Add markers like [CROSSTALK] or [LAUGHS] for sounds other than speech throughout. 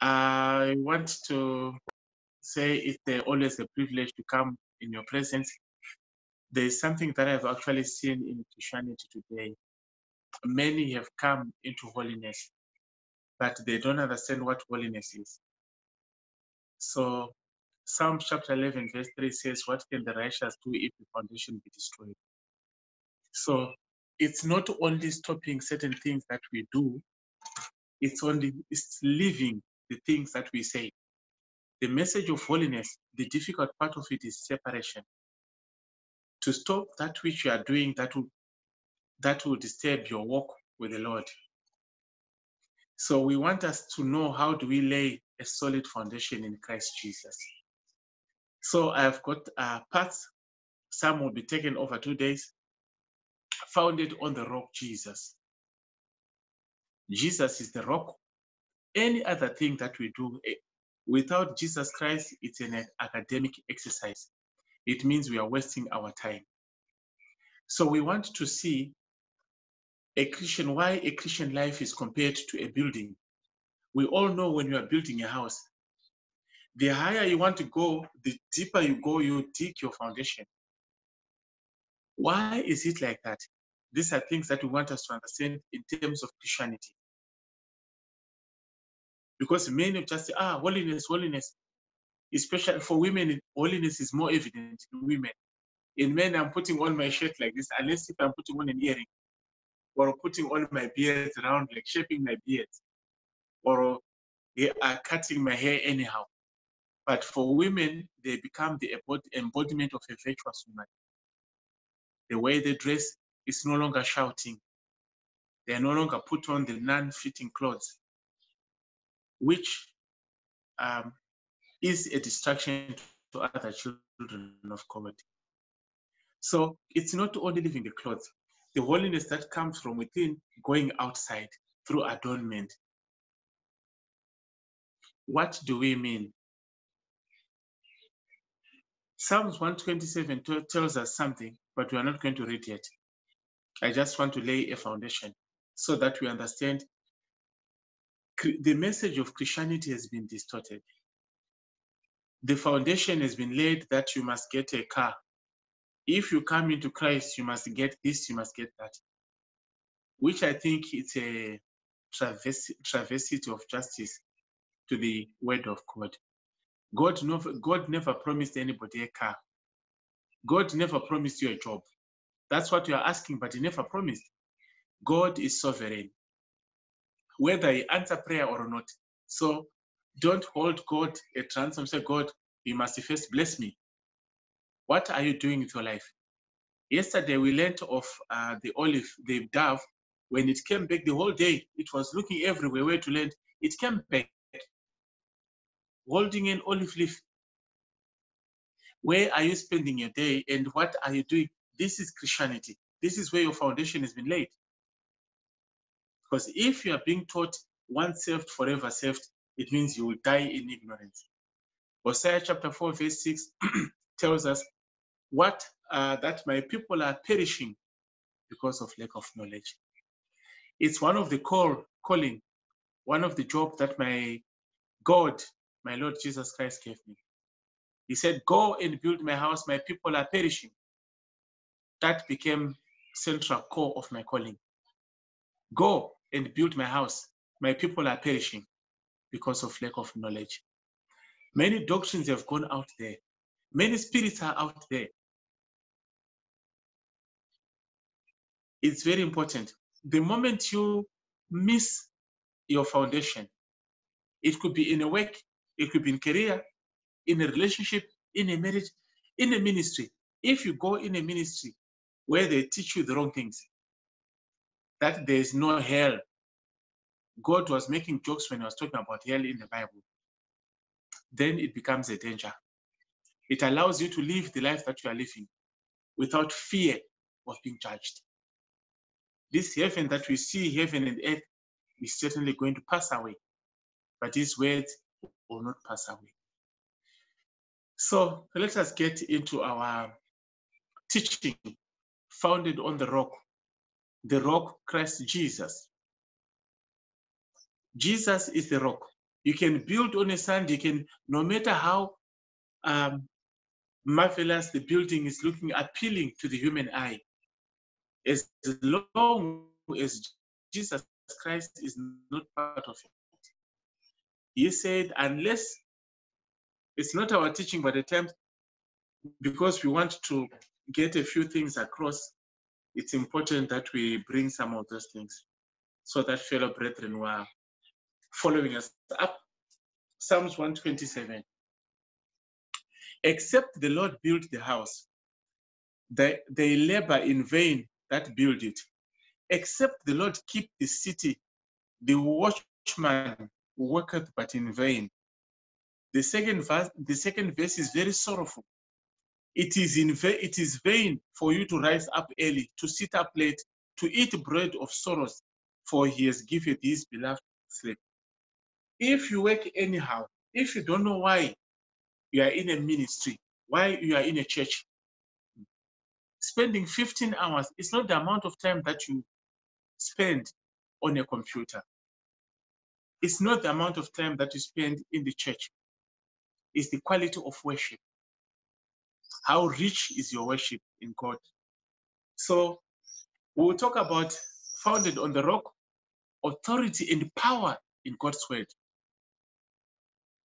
I want to say it's uh, always a privilege to come in your presence. There is something that I've actually seen in Christianity today. Many have come into holiness, but they don't understand what holiness is. So, Psalm chapter 11, verse 3 says, What can the righteous do if the foundation be destroyed? So, it's not only stopping certain things that we do, it's only it's living the things that we say. The message of holiness, the difficult part of it is separation. To stop that which you are doing that will that will disturb your walk with the Lord. So we want us to know how do we lay a solid foundation in Christ Jesus. So I've got uh, parts, some will be taken over two days, founded on the rock Jesus. Jesus is the rock. Any other thing that we do eh, without Jesus Christ, it's an academic exercise. It means we are wasting our time. So we want to see a Christian, why a Christian life is compared to a building. We all know when you are building a house, the higher you want to go, the deeper you go, you dig your foundation. Why is it like that? These are things that we want us to understand in terms of Christianity. Because many just say, ah, holiness, holiness. Especially for women, holiness is more evident in women. In men, I'm putting on my shirt like this, unless if I'm putting on an earring or putting all my beards around, like shaping my beard, or they are cutting my hair anyhow. But for women, they become the embodiment of a virtuous woman. The way they dress is no longer shouting. They no longer put on the non-fitting clothes, which um, is a distraction to other children of God. So it's not only leaving the clothes, the holiness that comes from within going outside through adornment. What do we mean? Psalms 127 tells us something, but we are not going to read yet. I just want to lay a foundation so that we understand the message of Christianity has been distorted. The foundation has been laid that you must get a car. If you come into Christ, you must get this, you must get that, which I think it's a travesty of justice to the word of God. God God never promised anybody a car. God never promised you a job. That's what you are asking, but he never promised. God is sovereign, whether he answer prayer or not. So don't hold God a ransom. Say, God, you must first bless me. What are you doing with your life? Yesterday we learned of uh, the olive, the dove. When it came back the whole day, it was looking everywhere where to land. It came back holding an olive leaf. Where are you spending your day and what are you doing? This is Christianity. This is where your foundation has been laid. Because if you are being taught once saved, forever saved, it means you will die in ignorance. Hosea chapter 4, verse 6 [CLEARS THROAT] tells us what uh, that my people are perishing because of lack of knowledge. It's one of the call, calling, one of the job that my God my Lord Jesus Christ gave me. He said, Go and build my house, my people are perishing. That became central core of my calling. Go and build my house, my people are perishing because of lack of knowledge. Many doctrines have gone out there. Many spirits are out there. It's very important. The moment you miss your foundation, it could be in a work, it could be in career, in a relationship, in a marriage, in a ministry. If you go in a ministry where they teach you the wrong things, that there is no hell. God was making jokes when he was talking about hell in the Bible. Then it becomes a danger. It allows you to live the life that you are living without fear of being judged. This heaven that we see, heaven and earth, is certainly going to pass away. But these words will not pass away. So let us get into our teaching founded on the rock, the rock Christ Jesus. Jesus is the rock. You can build on a sand. You can, no matter how um, marvelous the building is looking appealing to the human eye, as long as Jesus Christ is not part of it. He said, unless it's not our teaching, but attempt, because we want to get a few things across, it's important that we bring some of those things so that fellow brethren were following us up. Psalms 127. Except the Lord build the house, they, they labor in vain that build it. Except the Lord keep the city, the watchman worketh but in vain. The second verse, the second verse is very sorrowful. It is in vain, it is vain for you to rise up early, to sit up late, to eat bread of sorrows, for he has given his beloved sleep. If you work anyhow, if you don't know why you are in a ministry, why you are in a church, spending 15 hours is not the amount of time that you spend on a computer. It's not the amount of time that you spend in the church. It's the quality of worship. How rich is your worship in God? So we'll talk about founded on the rock, authority and power in God's word.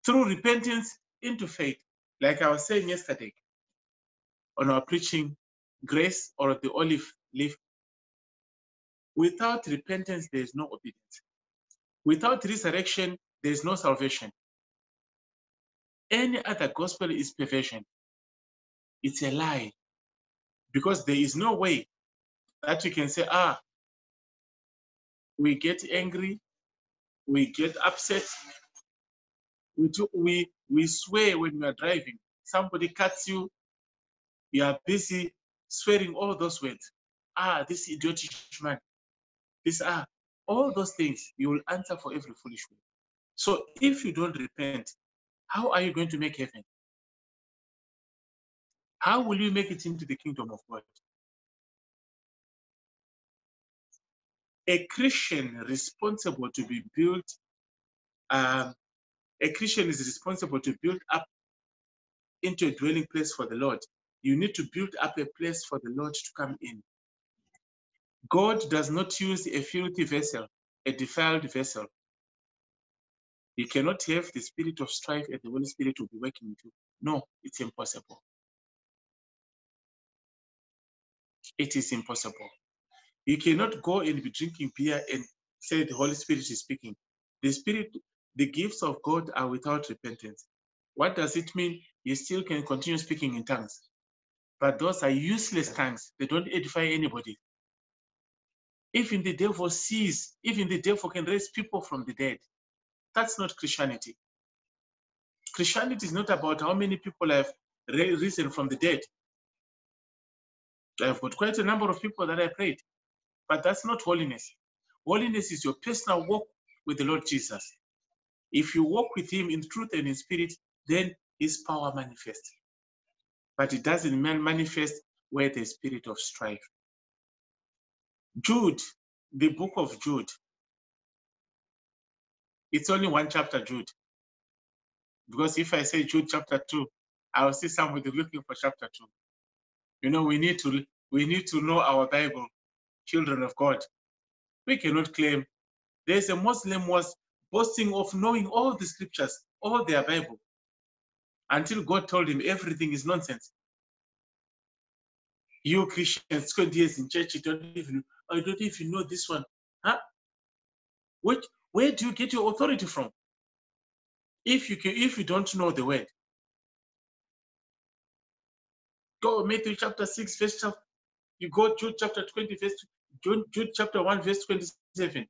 Through repentance into faith, like I was saying yesterday on our preaching, grace or the olive leaf. Without repentance, there is no obedience. Without resurrection, there is no salvation. Any other gospel is perversion. It's a lie. Because there is no way that you can say, ah, we get angry, we get upset, we, do, we, we swear when we are driving. Somebody cuts you, you are busy swearing all those words. Ah, this idiotic man. This ah, all those things you will answer for every foolish word. So if you don't repent, how are you going to make heaven? How will you make it into the kingdom of God? A Christian responsible to be built, um, a Christian is responsible to build up into a dwelling place for the Lord. You need to build up a place for the Lord to come in. God does not use a filthy vessel, a defiled vessel. You cannot have the spirit of strife and the Holy Spirit will be working with you. No, it's impossible. It is impossible. You cannot go and be drinking beer and say the Holy Spirit is speaking. The Spirit, the gifts of God are without repentance. What does it mean? You still can continue speaking in tongues. But those are useless tongues. They don't edify anybody. Even the devil sees, even the devil can raise people from the dead. That's not Christianity. Christianity is not about how many people have risen from the dead. I've got quite a number of people that I prayed, but that's not holiness. Holiness is your personal walk with the Lord Jesus. If you walk with Him in truth and in spirit, then His power manifests. But it doesn't manifest where the spirit of strife. Jude, the book of Jude, it's only one chapter, Jude. Because if I say Jude chapter 2, I will see somebody looking for chapter 2. You know, we need to we need to know our Bible, children of God. We cannot claim there's a Muslim was boasting of knowing all the scriptures, all their Bible, until God told him everything is nonsense. You Christians, 20 years in church, you don't even I don't even know this one. Huh? Which, where do you get your authority from? If you can, if you don't know the word, go Matthew chapter 6, verse chapter, you go Jude chapter 20, verse Jude, Jude chapter 1, verse 27,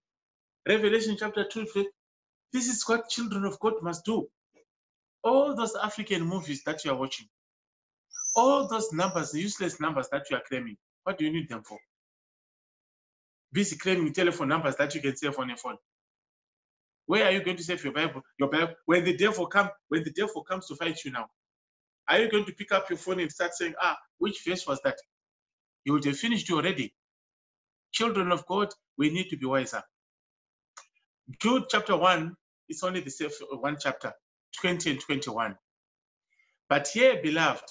Revelation chapter 2, verse, this is what children of God must do. All those African movies that you are watching, all those numbers, useless numbers that you are claiming, what do you need them for? Busy claiming telephone numbers that you can save on your phone. Where are you going to save your Bible? Your Bible when the devil comes, when the devil comes to fight you now, are you going to pick up your phone and start saying, ah, which verse was that? You would have finished already. Children of God, we need to be wiser. Jude chapter 1, it's only the same one chapter, 20 and 21. But here, beloved,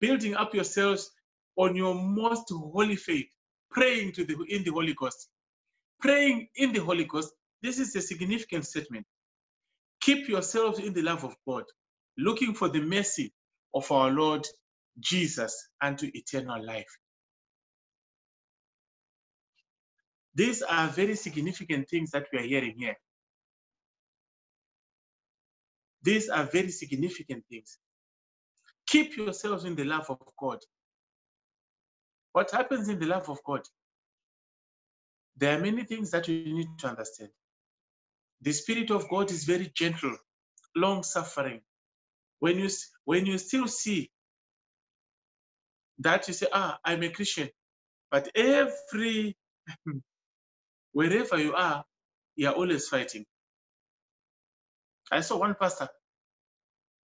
building up yourselves on your most holy faith, praying to the in the Holy Ghost. Praying in the Holy Ghost, this is a significant statement. Keep yourselves in the love of God, looking for the mercy of our Lord Jesus unto eternal life. These are very significant things that we are hearing here. These are very significant things. Keep yourselves in the love of God. What happens in the love of God? There are many things that you need to understand. The Spirit of God is very gentle, long suffering. When you, when you still see that, you say, Ah, I'm a Christian. But every, [LAUGHS] wherever you are, you are always fighting. I saw one pastor.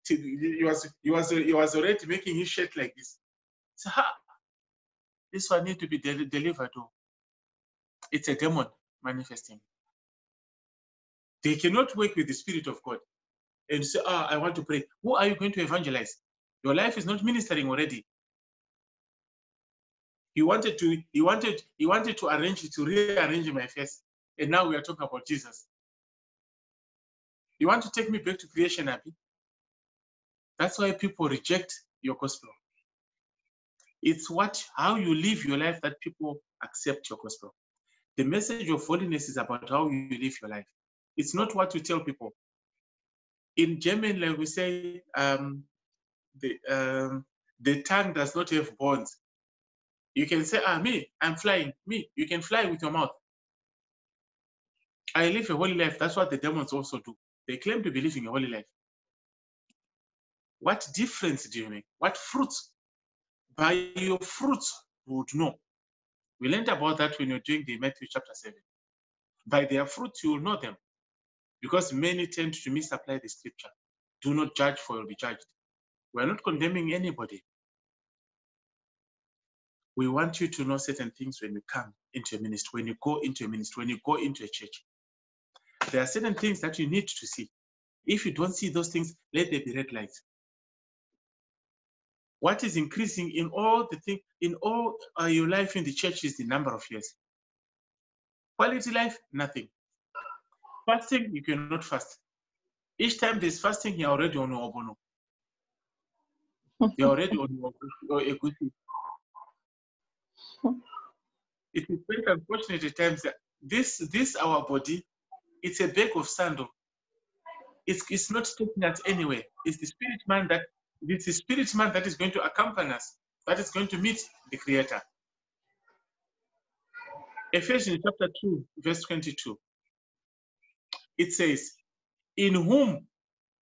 He was, he was, he was already making his shirt like this. So, this one need to be del delivered. To. It's a demon manifesting. They cannot work with the Spirit of God and say, ah, I want to pray. Who are you going to evangelize? Your life is not ministering already. He wanted to, he wanted, he wanted to arrange to rearrange my face. And now we are talking about Jesus. You want to take me back to creation, Abby? That's why people reject your gospel. It's what how you live your life that people accept your gospel. The message of holiness is about how you live your life. It's not what you tell people. In German, like we say, um, the um, the tongue does not have bones. You can say, ah, me, I'm flying. Me, you can fly with your mouth. I live a holy life. That's what the demons also do. They claim to be living a holy life. What difference do you make? What fruits? By your fruits, you would know. We learned about that when you're doing the Matthew chapter 7. By their fruits, you will know them. Because many tend to misapply the scripture. Do not judge, for you'll be judged. We are not condemning anybody. We want you to know certain things when you come into a ministry, when you go into a ministry, when you go into a church. There are certain things that you need to see. If you don't see those things, let there be red lights. What is increasing in all the thing in all uh, your life in the church is the number of years. Quality life, nothing. Fasting, you cannot fast. Each time there's fasting, you're already on Obono. You're already on your equity. It is very unfortunate at times that this this our body, it's a bag of sand. It's, it's not taking us anywhere. It's the spirit man that it's the spirit man that is going to accompany us, that is going to meet the Creator. Ephesians chapter 2, verse 22. It says, In whom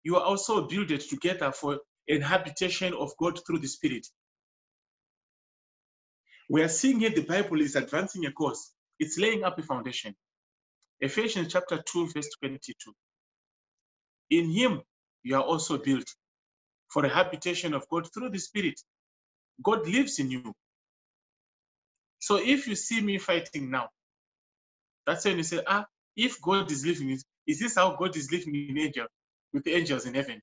you are also built together for an habitation of God through the Spirit. We are seeing here the Bible is advancing a course, it's laying up a foundation. Ephesians chapter 2, verse 22. In him you are also built for a habitation of God through the Spirit. God lives in you. So if you see me fighting now, that's when you say, ah, if God is living, is this how God is living in angel with the angels in heaven?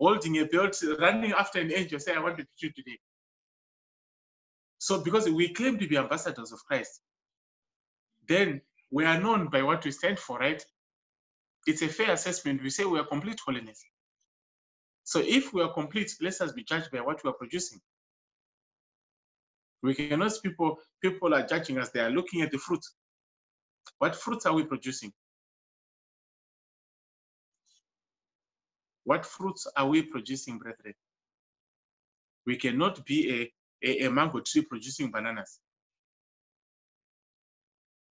Holding a belt, running after an angel, saying, I want to you today. So because we claim to be ambassadors of Christ, then we are known by what we stand for, right? It's a fair assessment. We say we are complete holiness. So if we are complete, let us be judged by what we are producing. We cannot people people are judging us, they are looking at the fruit. What fruits are we producing? What fruits are we producing, brethren? We cannot be a, a, a mango tree producing bananas.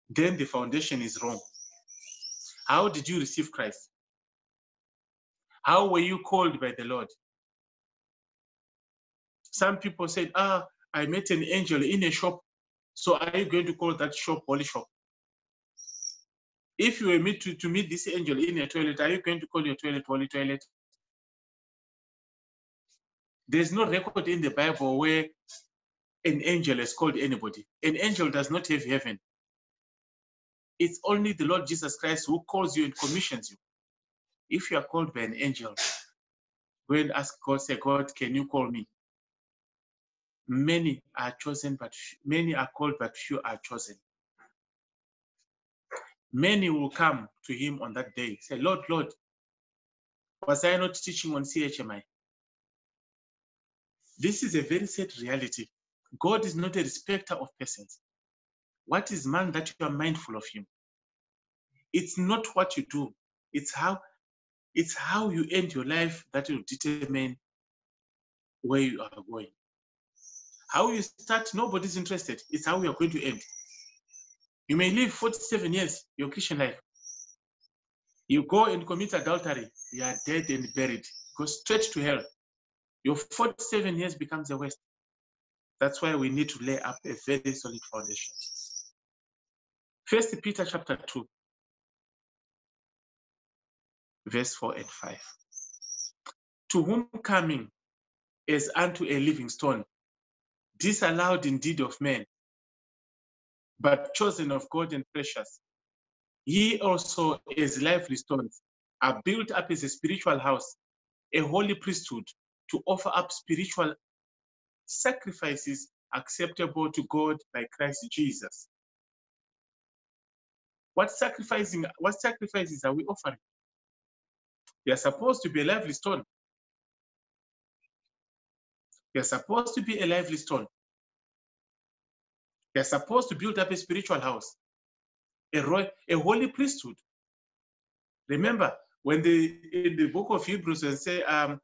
Then the foundation is wrong. How did you receive Christ? How were you called by the Lord? Some people said, ah, I met an angel in a shop. So are you going to call that shop holy shop? If you were meet to, to meet this angel in a toilet, are you going to call your toilet holy toilet? There's no record in the Bible where an angel has called anybody. An angel does not have heaven. It's only the Lord Jesus Christ who calls you and commissions you. If you are called by an angel, go and ask God, say, God, can you call me? Many are chosen, but many are called, but few are chosen. Many will come to him on that day, say, Lord, Lord, was I not teaching on CHMI? This is a very sad reality. God is not a respecter of persons. What is man that you are mindful of him? It's not what you do, it's how it's how you end your life that will determine where you are going. How you start, nobody's interested. It's how you are going to end. You may live 47 years, your Christian life. You go and commit adultery, you are dead and buried. Go straight to hell. Your 47 years becomes a waste. That's why we need to lay up a very solid foundation. First Peter chapter 2, verse 4 and 5. To whom coming as unto a living stone, disallowed indeed of men, but chosen of God and precious. Ye also, as lively stones, are built up as a spiritual house, a holy priesthood, to offer up spiritual sacrifices acceptable to God by Christ Jesus. What sacrificing? What sacrifices are we offering? They are supposed to be a lively stone. They are supposed to be a lively stone. They're supposed to build up a spiritual house, a, royal, a holy priesthood. Remember, when the in the book of Hebrews and say, um,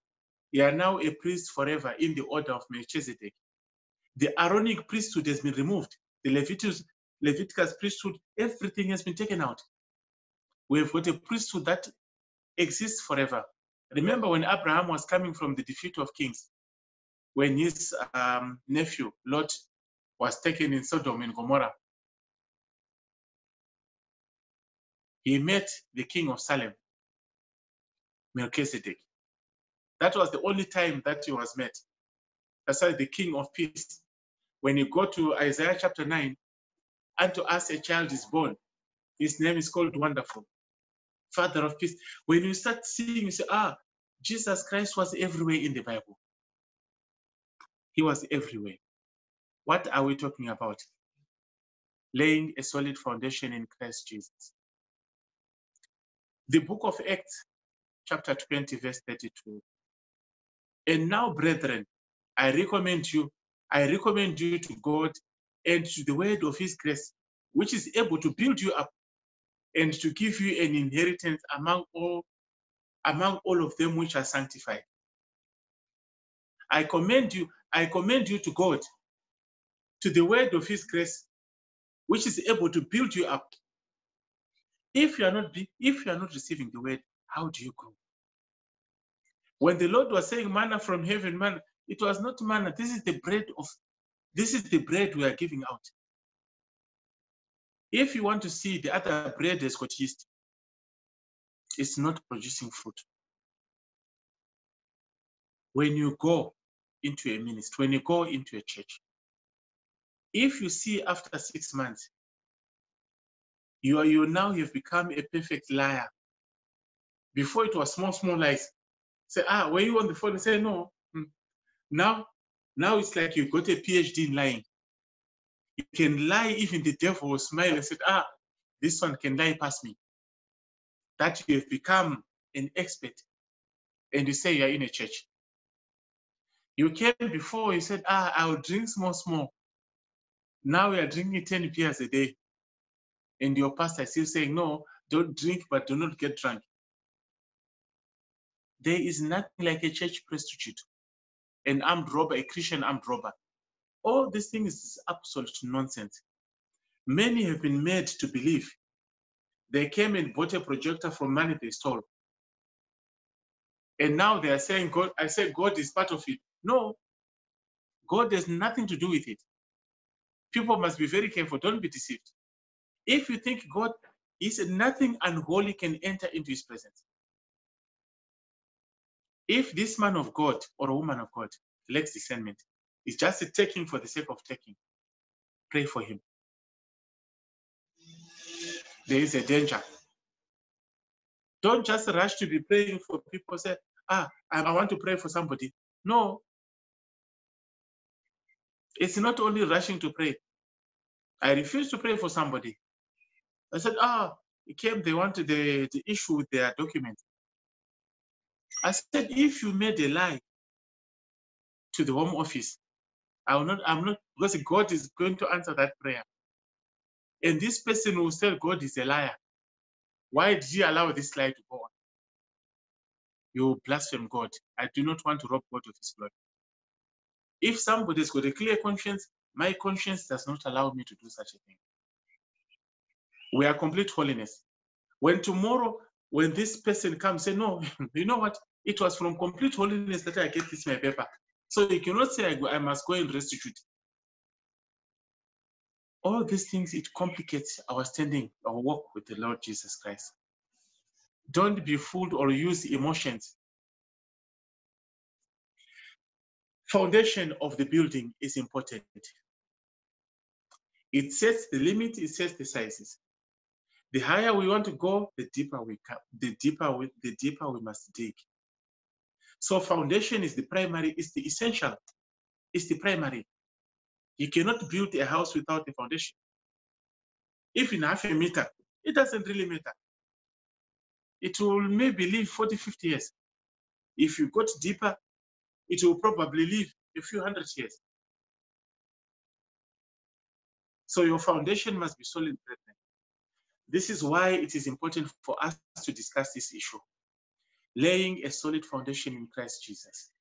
you are now a priest forever in the order of Melchizedek. The Aaronic priesthood has been removed. The Leviticus, Leviticus priesthood, everything has been taken out. We have got a priesthood that exists forever. Remember when Abraham was coming from the defeat of kings, when his um, nephew Lot was taken in Sodom and Gomorrah, he met the king of Salem, Melchizedek. That was the only time that he was met. That's why the king of peace. When you go to Isaiah chapter 9, unto us a child is born. His name is called Wonderful, Father of peace. When you start seeing, you say, ah, Jesus Christ was everywhere in the Bible. He was everywhere. What are we talking about? Laying a solid foundation in Christ Jesus. The book of Acts, chapter 20, verse 32. And now, brethren, I recommend you, I recommend you to God and to the word of his grace, which is able to build you up and to give you an inheritance among all among all of them which are sanctified. I commend you, I commend you to God, to the word of his grace, which is able to build you up. If you are not if you are not receiving the word, how do you grow? When the Lord was saying manna from heaven, manna, it was not manna. This is the bread of, this is the bread we are giving out. If you want to see the other bread has got yeast, it's not producing fruit. When you go into a ministry, when you go into a church, if you see after six months, you are you now you've become a perfect liar. Before it was small, small lies. Say, ah, were you on the phone? Say, no. Hmm. Now, now it's like you got a PhD in lying. You can lie, even the devil will smile and say, ah, this one can lie past me. That you have become an expert. And you say you're in a church. You came before, you said, ah, I'll drink small, small. Now we are drinking 10 beers a day. And your pastor is still saying, no, don't drink, but do not get drunk. There is nothing like a church prostitute, an armed robber, a Christian armed robber. All these things is absolute nonsense. Many have been made to believe. They came and bought a projector from money they stole. And now they are saying, God, I said God is part of it. No, God has nothing to do with it. People must be very careful. Don't be deceived. If you think God is nothing unholy can enter into his presence. If this man of God or a woman of God lacks discernment, it's just a taking for the sake of taking, pray for him. there is a danger. Don't just rush to be praying for people. Say, ah, I, I want to pray for somebody. No. It's not only rushing to pray. I refuse to pray for somebody. I said, ah, it came, they wanted the, the issue with their document. I said, if you made a lie to the home office, I will not, I'm not, because God is going to answer that prayer. And this person will say God is a liar. Why did you allow this lie to go on? You blaspheme God. I do not want to rob God of his blood. If somebody's got a clear conscience, my conscience does not allow me to do such a thing. We are complete holiness. When tomorrow, when this person comes, say, no, [LAUGHS] you know what? It was from complete holiness that I get this my paper. So you cannot say I, go, I must go and restitute. All these things, it complicates our standing, our walk with the Lord Jesus Christ. Don't be fooled or use emotions. Foundation of the building is important. It sets the limit, it sets the sizes. The higher we want to go, the deeper we the deeper we, the deeper we must dig. So foundation is the primary, is the essential, is the primary. You cannot build a house without a foundation. If in half a meter, it doesn't really matter. It will maybe live 40, 50 years. If you got deeper, it will probably live a few hundred years. So your foundation must be solid, brethren. This is why it is important for us to discuss this issue laying a solid foundation in Christ Jesus.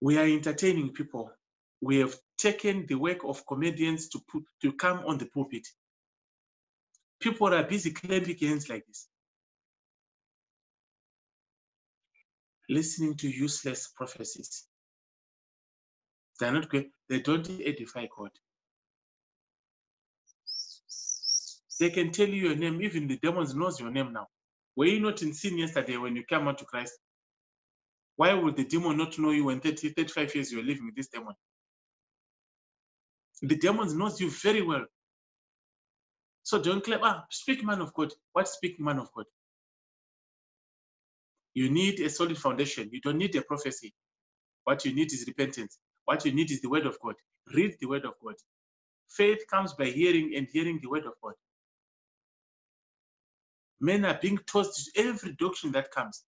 We are entertaining people. We have taken the work of comedians to put to come on the pulpit. People are busy clapping hands like this, listening to useless prophecies. They're not good. They don't edify God. They can tell you your name. Even the demons knows your name now. Were you not in sin yesterday when you came out to Christ? Why would the demon not know you when 30, 35 years you're living with this demon? The demons knows you very well. So don't claim, ah, speak man of God. What speak man of God? You need a solid foundation. You don't need a prophecy. What you need is repentance. What you need is the word of God. Read the word of God. Faith comes by hearing and hearing the word of God men are being tossed to every doctrine that comes.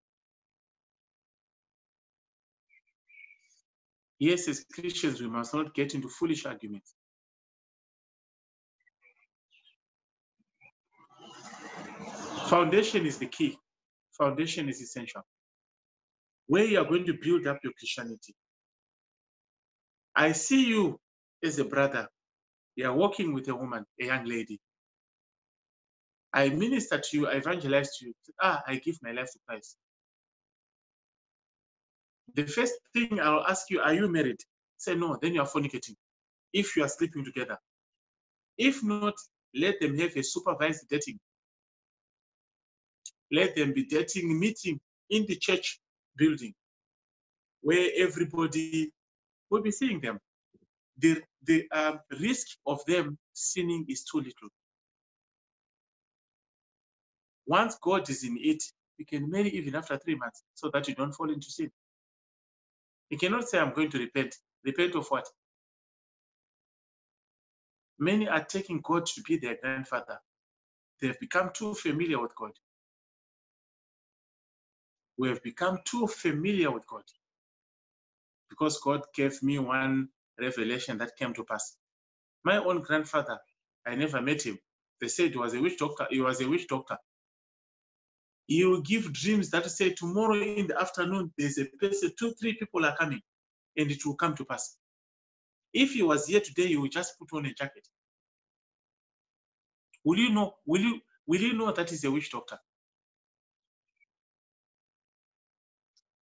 Yes, as Christians, we must not get into foolish arguments. Foundation is the key. Foundation is essential. Where you are going to build up your Christianity. I see you as a brother. You are walking with a woman, a young lady. I minister to you, I evangelize to you. Ah, I give my life to Christ. The first thing I'll ask you, are you married? Say no, then you are fornicating. If you are sleeping together. If not, let them have a supervised dating. Let them be dating, meeting in the church building where everybody will be seeing them. The, the um, risk of them sinning is too little. Once God is in it, you can marry even after three months so that you don't fall into sin. You cannot say, I'm going to repent. Repent of what? Many are taking God to be their grandfather. They've become too familiar with God. We have become too familiar with God because God gave me one revelation that came to pass. My own grandfather, I never met him. They said he was a witch doctor. He was a witch doctor. He will give dreams that say tomorrow in the afternoon there's a person, two, three people are coming, and it will come to pass. If he was here today, you will just put on a jacket. Will you know? Will you will you know that is a witch doctor?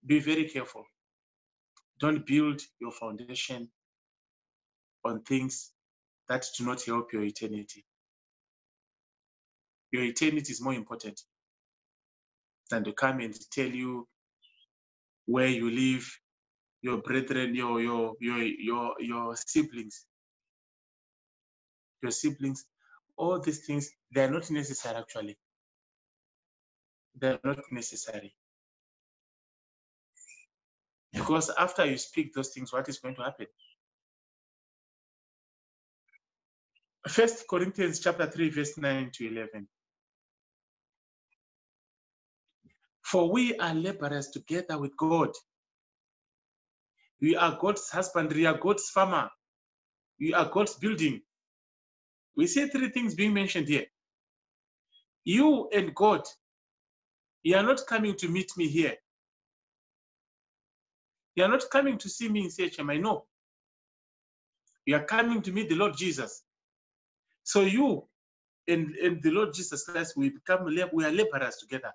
Be very careful. Don't build your foundation on things that do not help your eternity. Your eternity is more important than to come and tell you where you live, your brethren, your your your your your siblings. Your siblings. all these things, they're not necessary actually. They're not necessary. Because after you speak those things, what is going to happen? First Corinthians chapter 3, verse 9 to 11. For we are laborers together with God. We are God's husband, we are God's farmer, we are God's building. We see three things being mentioned here. You and God, you are not coming to meet me here. You are not coming to see me in CHM, I know. You are coming to meet the Lord Jesus. So you and, and the Lord Jesus Christ, we become we are laborers together.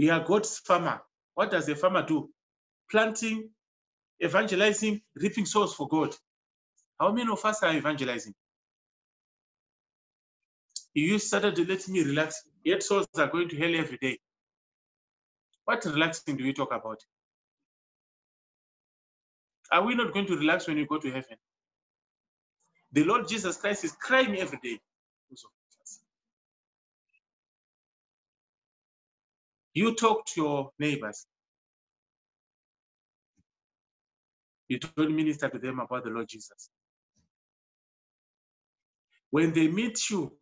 We are God's farmer. What does a farmer do? Planting, evangelizing, reaping souls for God. How many of us are evangelizing? You started to let me relax, yet souls are going to hell every day. What relaxing do we talk about? Are we not going to relax when we go to heaven? The Lord Jesus Christ is crying every day. You talk to your neighbors. You don't minister to them about the Lord Jesus. When they meet you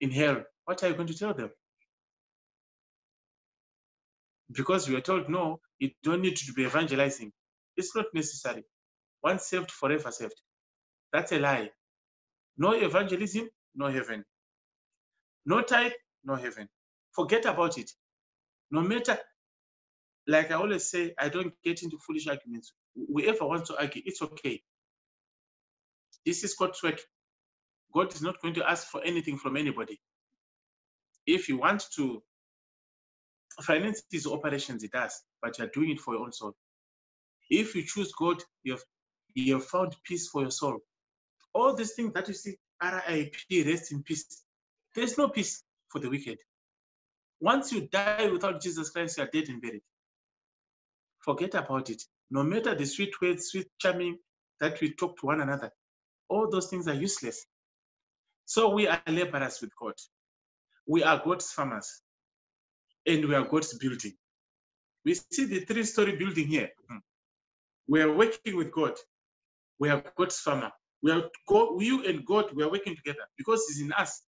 in hell, what are you going to tell them? Because we are told, no, you don't need to be evangelizing. It's not necessary. Once saved, forever saved. That's a lie. No evangelism, no heaven. No tithe, no heaven. Forget about it. No matter, like I always say, I don't get into foolish arguments. Whoever wants to argue, it's okay. This is God's work. God is not going to ask for anything from anybody. If you want to finance these operations, it does, but you're doing it for your own soul. If you choose God, you have, you have found peace for your soul. All these things that you see, RIP, rest in peace. There's no peace for the wicked. Once you die without Jesus Christ, you are dead and buried. Forget about it. No matter the sweet words, sweet charming that we talk to one another, all those things are useless. So we are laborers with God. We are God's farmers. And we are God's building. We see the three story building here. Hmm. We are working with God. We are God's farmer. We are God, you and God, we are working together because He's in us.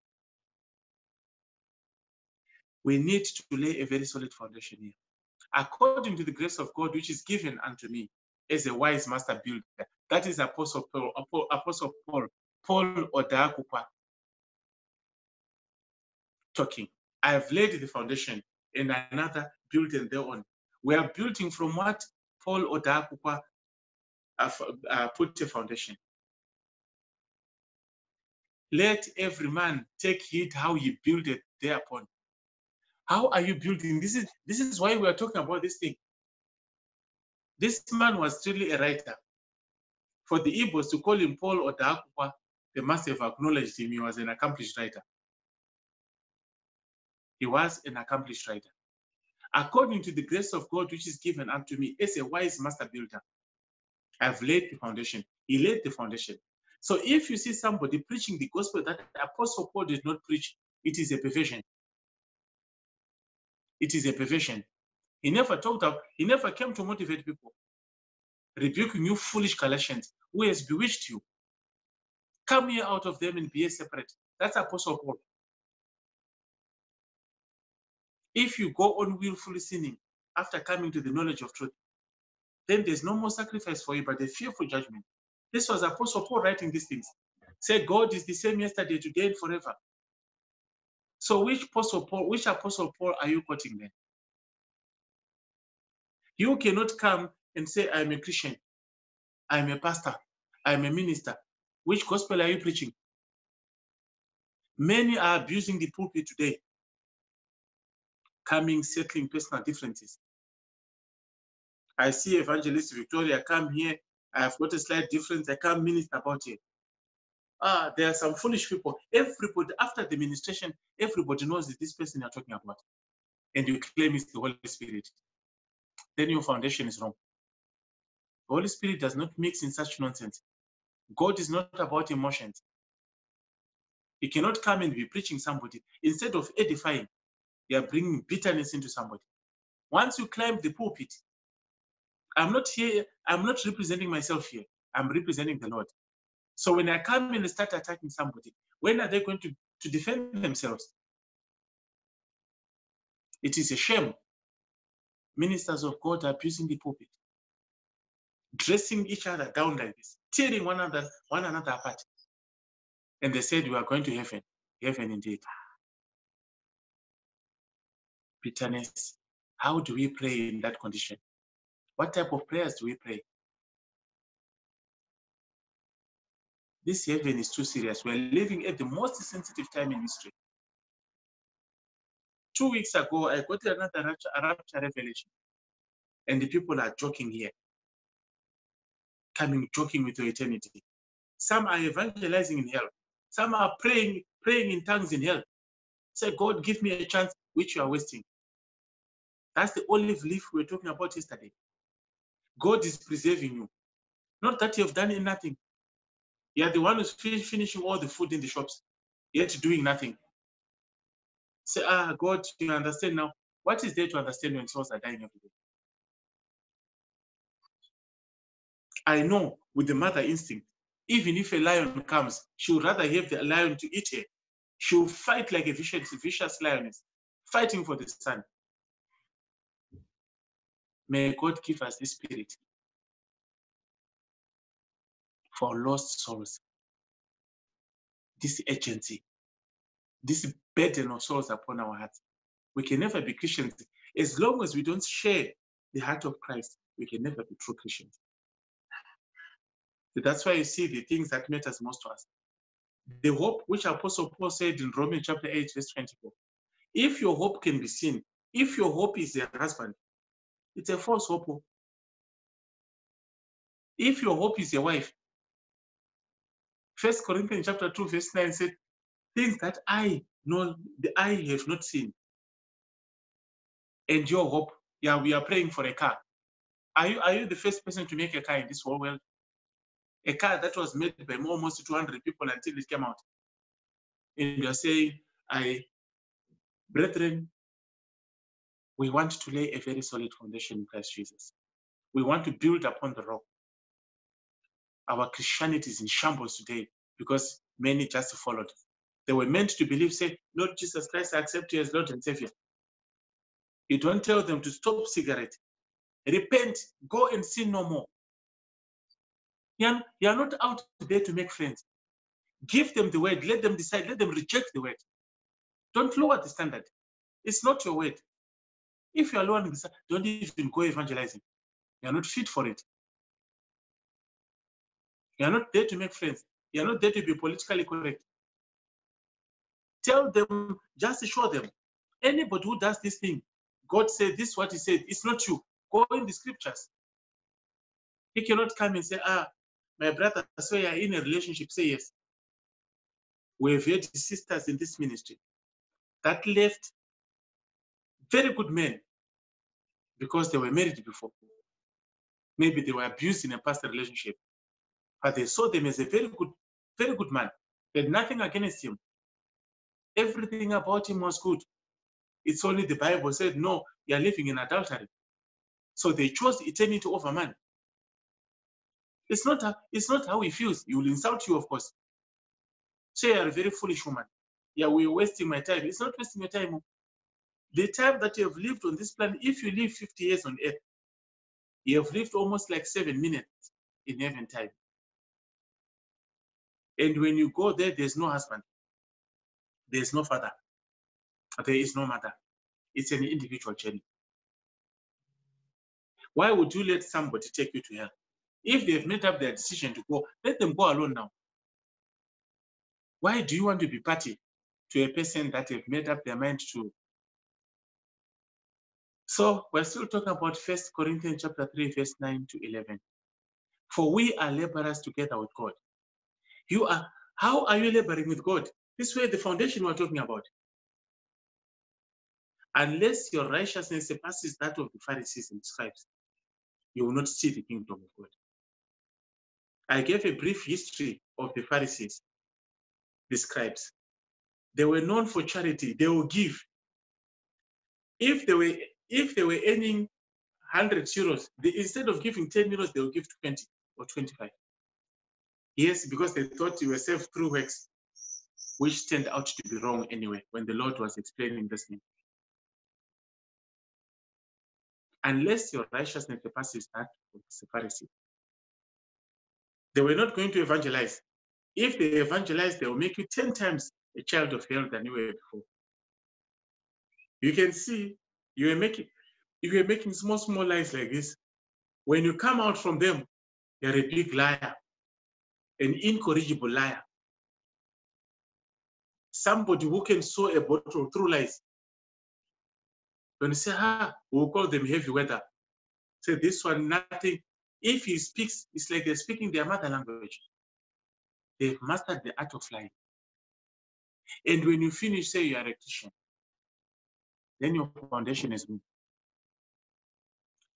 We need to lay a very solid foundation here. According to the grace of God, which is given unto me as a wise master builder, that is Apostle Paul, Apostle Paul, Paul Odakupa talking. I have laid the foundation and another building thereon. We are building from what Paul Odakupa uh, uh, put the foundation. Let every man take heed how he builded thereupon. How are you building? This is this is why we are talking about this thing. This man was truly a writer. For the Igbos to call him Paul Odakupa, they must have acknowledged him. He was an accomplished writer. He was an accomplished writer. According to the grace of God which is given unto me as a wise master builder, I've laid the foundation. He laid the foundation. So if you see somebody preaching the gospel that Apostle Paul did not preach, it is a perversion. It is a perversion. He never talked of, he never came to motivate people. Rebuking you foolish Galatians, who has bewitched you. Come here out of them and be a separate. That's Apostle Paul. If you go on willfully sinning after coming to the knowledge of truth, then there's no more sacrifice for you, but a fearful judgment. This was Apostle Paul writing these things. Say God is the same yesterday, today, and forever. So which apostle Paul, which apostle Paul are you quoting then? You cannot come and say, I'm a Christian, I'm a pastor, I'm a minister. Which gospel are you preaching? Many are abusing the pulpit today, coming, settling personal differences. I see Evangelist Victoria come here. I have got a slight difference. I can't minister about it ah, there are some foolish people. Everybody, after the ministration, everybody knows that this person you're talking about. And you claim it's the Holy Spirit. Then your foundation is wrong. The Holy Spirit does not mix in such nonsense. God is not about emotions. He cannot come and be preaching somebody. Instead of edifying, you are bringing bitterness into somebody. Once you climb the pulpit, I'm not here, I'm not representing myself here. I'm representing the Lord. So when I come and start attacking somebody, when are they going to, to defend themselves? It is a shame. Ministers of God abusing the pulpit, dressing each other down like this, tearing one another, one another apart. And they said, We are going to heaven. Heaven indeed. Bitterness. How do we pray in that condition? What type of prayers do we pray? This heaven is too serious. We're living at the most sensitive time in history. Two weeks ago, I got another rapture, rapture revelation. And the people are joking here, coming joking with your eternity. Some are evangelizing in hell. Some are praying, praying in tongues in hell. Say, God, give me a chance, which you are wasting. That's the olive leaf we were talking about yesterday. God is preserving you. Not that you have done nothing. You are the one who's finishing all the food in the shops, yet doing nothing. Say, ah, God, you understand now. What is there to understand when souls are dying every day? I know with the mother instinct, even if a lion comes, she would rather have the lion to eat her. She will fight like a vicious, vicious lioness, fighting for the son. May God give us this spirit for lost souls. This urgency, this burden of souls upon our hearts. We can never be Christians. As long as we don't share the heart of Christ, we can never be true Christians. That's why you see the things that matters most to us. The hope which Apostle Paul said in Romans chapter 8, verse 24. If your hope can be seen, if your hope is your husband, it's a false hope. If your hope is your wife, First Corinthians chapter 2, verse 9 said, Things that I know, the eye have not seen. And your hope, yeah, we are praying for a car. Are you, are you the first person to make a car in this whole world? A car that was made by almost 200 people until it came out. And you're saying, I, brethren, we want to lay a very solid foundation in Christ Jesus. We want to build upon the rock. Our Christianity is in shambles today because many just followed. They were meant to believe, say, Lord Jesus Christ, I accept you as Lord and Savior. You don't tell them to stop cigarette. Repent, go and sin no more. You're, you're not out there to make friends. Give them the word, let them decide, let them reject the word. Don't lower the standard. It's not your word. If you are lowering don't even go evangelizing. You're not fit for it. You're not there to make friends. You're not there to be politically correct. Tell them, just show them. Anybody who does this thing, God said this what he said, it's not you. Go in the scriptures. He cannot come and say, ah, my brother, so you're in a relationship, say yes. We've had sisters in this ministry that left very good men because they were married before. Maybe they were abused in a past relationship, but they saw them as a very good, very good man. They had nothing against him. Everything about him was good. It's only the Bible said, no, you're living in adultery. So they chose eternity over man. It's not, it's not how he feels. He will insult you, of course. Say you're a very foolish woman. Yeah, we're wasting my time. It's not wasting your time. The time that you have lived on this planet, if you live 50 years on earth, you have lived almost like seven minutes in heaven time. And when you go there, there's no husband, there's no father, there is no mother. It's an individual journey. Why would you let somebody take you to hell? If they've made up their decision to go, let them go alone now. Why do you want to be party to a person that have made up their mind to? So we're still talking about First Corinthians chapter 3, verse 9 to 11. For we are laborers together with God. You are, how are you laboring with God? This way, the foundation we're talking about. Unless your righteousness surpasses that of the Pharisees and scribes, you will not see the kingdom of God. I gave a brief history of the Pharisees, the scribes. They were known for charity. They will give. If they were if they were earning 100 euros, they, instead of giving 10 euros, they will give 20 or 25. Yes, because they thought you were saved through works, which turned out to be wrong anyway when the Lord was explaining this thing. Unless your righteousness surpasses that of the Pharisee, they were not going to evangelize. If they evangelize, they will make you 10 times a child of hell than you were before. You can see you are making you are making small, small lies like this. When you come out from them, you're a big liar, an incorrigible liar. Somebody who can sow a bottle through lies. When you say, ah, we'll call them heavy weather. Say this one, nothing. If he speaks, it's like they're speaking their mother language. They've mastered the art of lying. And when you finish, say you are a Christian, then your foundation is weak.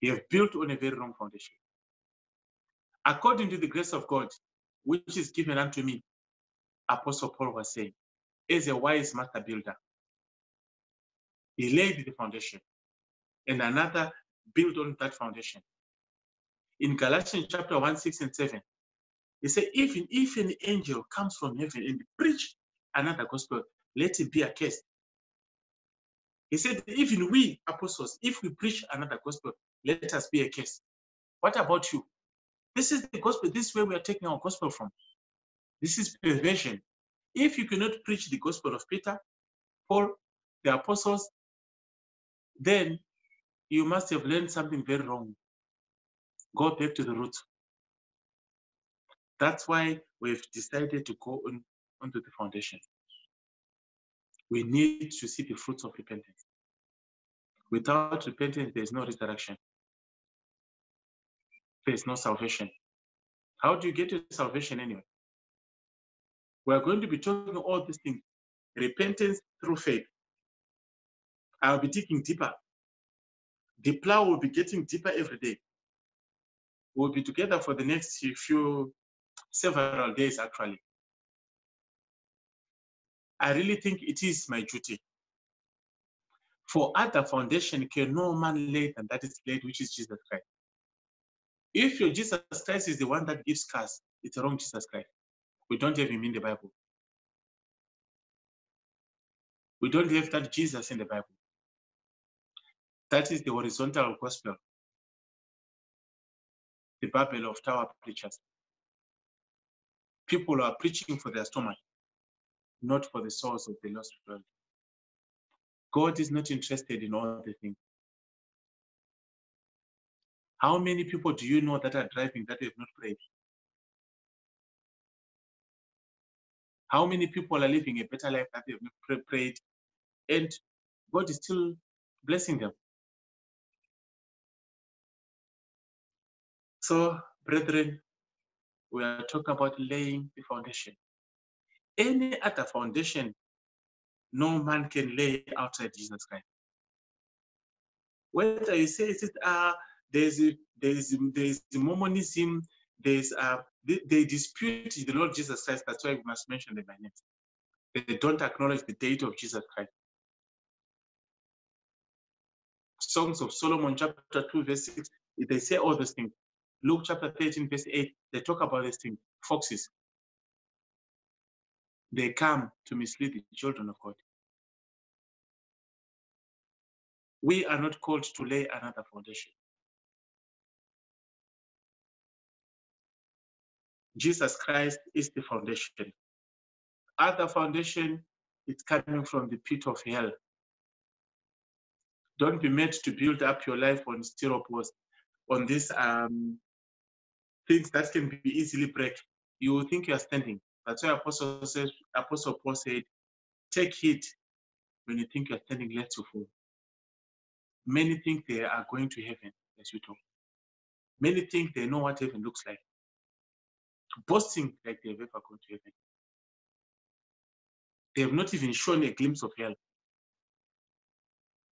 You have built on a very wrong foundation. According to the grace of God, which is given unto me, Apostle Paul was saying, as a wise master builder, he laid the foundation, and another built on that foundation. In Galatians chapter 1, 6 and 7, he said, even if an angel comes from heaven and preach another gospel, let it be a case. He said, even we apostles, if we preach another gospel, let us be a case. What about you? This is the gospel. This is where we are taking our gospel from. This is perversion. If you cannot preach the gospel of Peter, Paul, the apostles, then you must have learned something very wrong. Go back to the roots. That's why we've decided to go on onto the foundation. We need to see the fruits of repentance. Without repentance, there is no resurrection. There is no salvation. How do you get to salvation anyway? We are going to be talking all these things. Repentance through faith. I'll be digging deeper. The plow will be getting deeper every day. We'll be together for the next few, several days actually. I really think it is my duty. For other foundation can no man lay than that is laid, which is Jesus Christ. If your Jesus Christ is the one that gives cars, it's a wrong Jesus Christ. We don't have him in the Bible. We don't have that Jesus in the Bible. That is the horizontal gospel. The Bible of tower preachers. People are preaching for their stomach, not for the souls of the lost world. God is not interested in all the things. How many people do you know that are driving that have not prayed? How many people are living a better life that they have not prayed? And God is still blessing them. So, brethren, we are talking about laying the foundation. Any other foundation, no man can lay outside Jesus Christ. Whether you say it, uh, there's there's there's the Mormonism, there's uh, they, they, dispute the Lord Jesus Christ. That's why we must mention them by name. They don't acknowledge the deity of Jesus Christ. Songs of Solomon, chapter 2, verse 6, they say all those things. Luke chapter 13, verse 8, they talk about this thing. Foxes. They come to mislead the children of God. We are not called to lay another foundation. Jesus Christ is the foundation. Other foundation is coming from the pit of hell. Don't be made to build up your life on styrofoam, on this um, things that can be easily break. You will think you are standing. That's why Apostle says, Apostle Paul said, take heed when you think you are standing, let you fall. Many think they are going to heaven as you talk. Many think they know what heaven looks like. Boasting like they've ever gone to heaven. They have not even shown a glimpse of hell.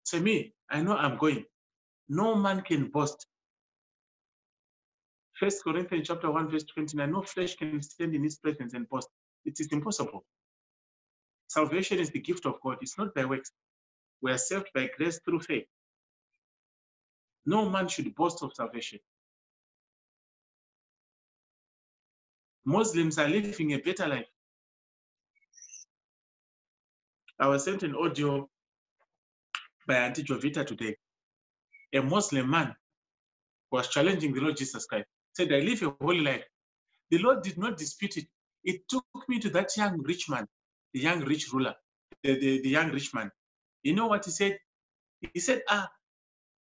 Say me, I know I'm going. No man can boast First Corinthians chapter 1, verse 29, no flesh can stand in his presence and boast. It is impossible. Salvation is the gift of God. It's not by works. We are saved by grace through faith. No man should boast of salvation. Muslims are living a better life. I was sent an audio by Auntie Jovita today. A Muslim man was challenging the Lord Jesus Christ. Said, I live a holy life. The Lord did not dispute it. It took me to that young rich man, the young rich ruler, the, the, the young rich man. You know what he said? He said, Ah,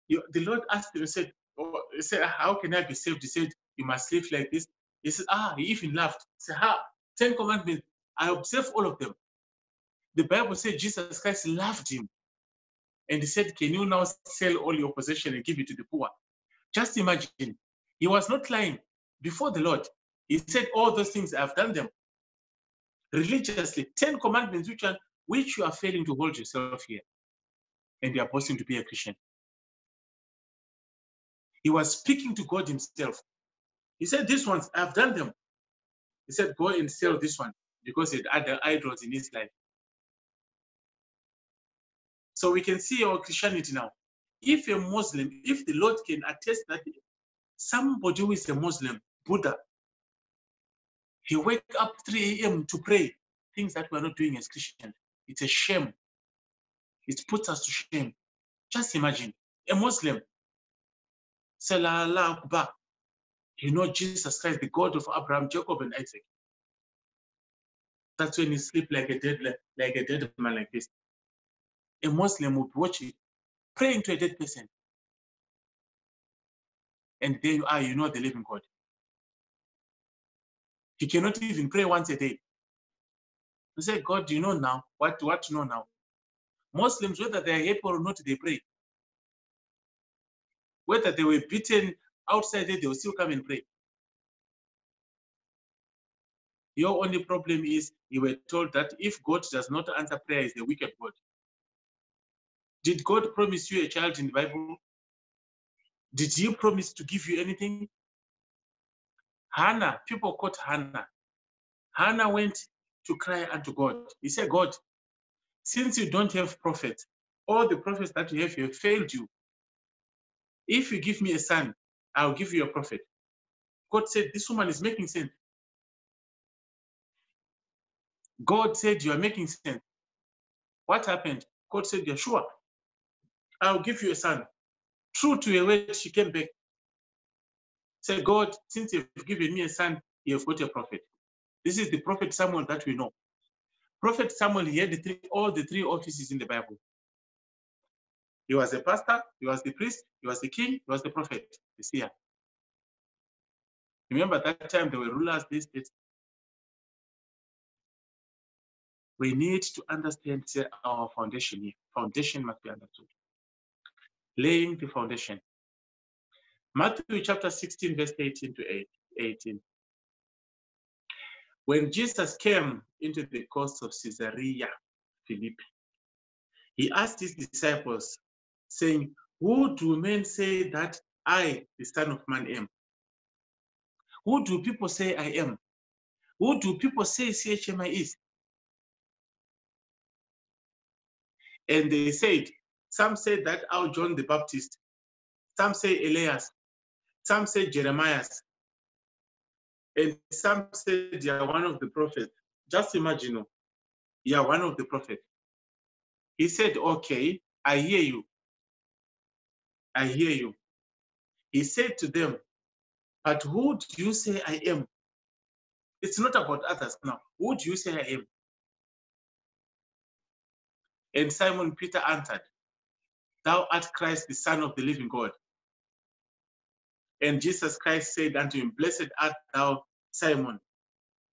you, the Lord asked him, he said, oh, he said, How can I be saved? He said, You must live like this. He said, Ah, he even laughed. He said, How? Ten commandments. I observe all of them. The Bible said Jesus Christ loved him. And he said, Can you now sell all your possession and give it to the poor? Just imagine. He was not lying before the Lord. He said, All those things I've done them religiously. Ten commandments which are which you are failing to hold yourself here. And you are boasting to be a Christian. He was speaking to God himself. He said, These ones, I've done them. He said, Go and sell this one because it had the idols in his life. So we can see our Christianity now. If a Muslim, if the Lord can attest that somebody who is a Muslim, Buddha, he wake up 3 a.m. to pray, things that we're not doing as Christians. It's a shame. It puts us to shame. Just imagine a Muslim, Salah Akbar, you know Jesus Christ, the God of Abraham, Jacob, and Isaac. That's when you sleep like a dead, like a dead man like this. A Muslim would watch it, praying to a dead person. And there you are, you know the living God. He cannot even pray once a day. You say, God, do you know now what, what to know now. Muslims, whether they are happy or not, they pray. Whether they were beaten outside there, they will still come and pray. Your only problem is you were told that if God does not answer prayer, is a wicked God. Did God promise you a child in the Bible? Did he promise to give you anything? Hannah, people caught Hannah. Hannah went to cry unto God. He said, God, since you don't have prophets, all the prophets that you have have failed you. If you give me a son, I'll give you a prophet. God said, This woman is making sense. God said, You are making sense. What happened? God said, sure. I'll give you a son. True to a word, she came back. Said, God, since you've given me a son, you've got a prophet. This is the prophet Samuel that we know. Prophet Samuel, he had the three, all the three offices in the Bible. He was the pastor, he was the priest, he was the king, he was the prophet, the seer. Remember that time there were rulers, this. We need to understand our foundation here. Foundation must be understood. Laying the foundation. Matthew chapter 16, verse 18 to 18. When Jesus came into the coast of Caesarea Philippi, he asked his disciples, saying, Who do men say that I, the Son of Man, am? Who do people say I am? Who do people say CHMI is? And they said, some say that our John the Baptist, some say Elias, some say Jeremiah, and some say they are one of the prophets. Just imagine, oh, you are one of the prophets. He said, Okay, I hear you. I hear you. He said to them, But who do you say I am? It's not about others now. Who do you say I am? And Simon Peter answered, Thou art Christ, the Son of the living God. And Jesus Christ said unto him, Blessed art thou, Simon,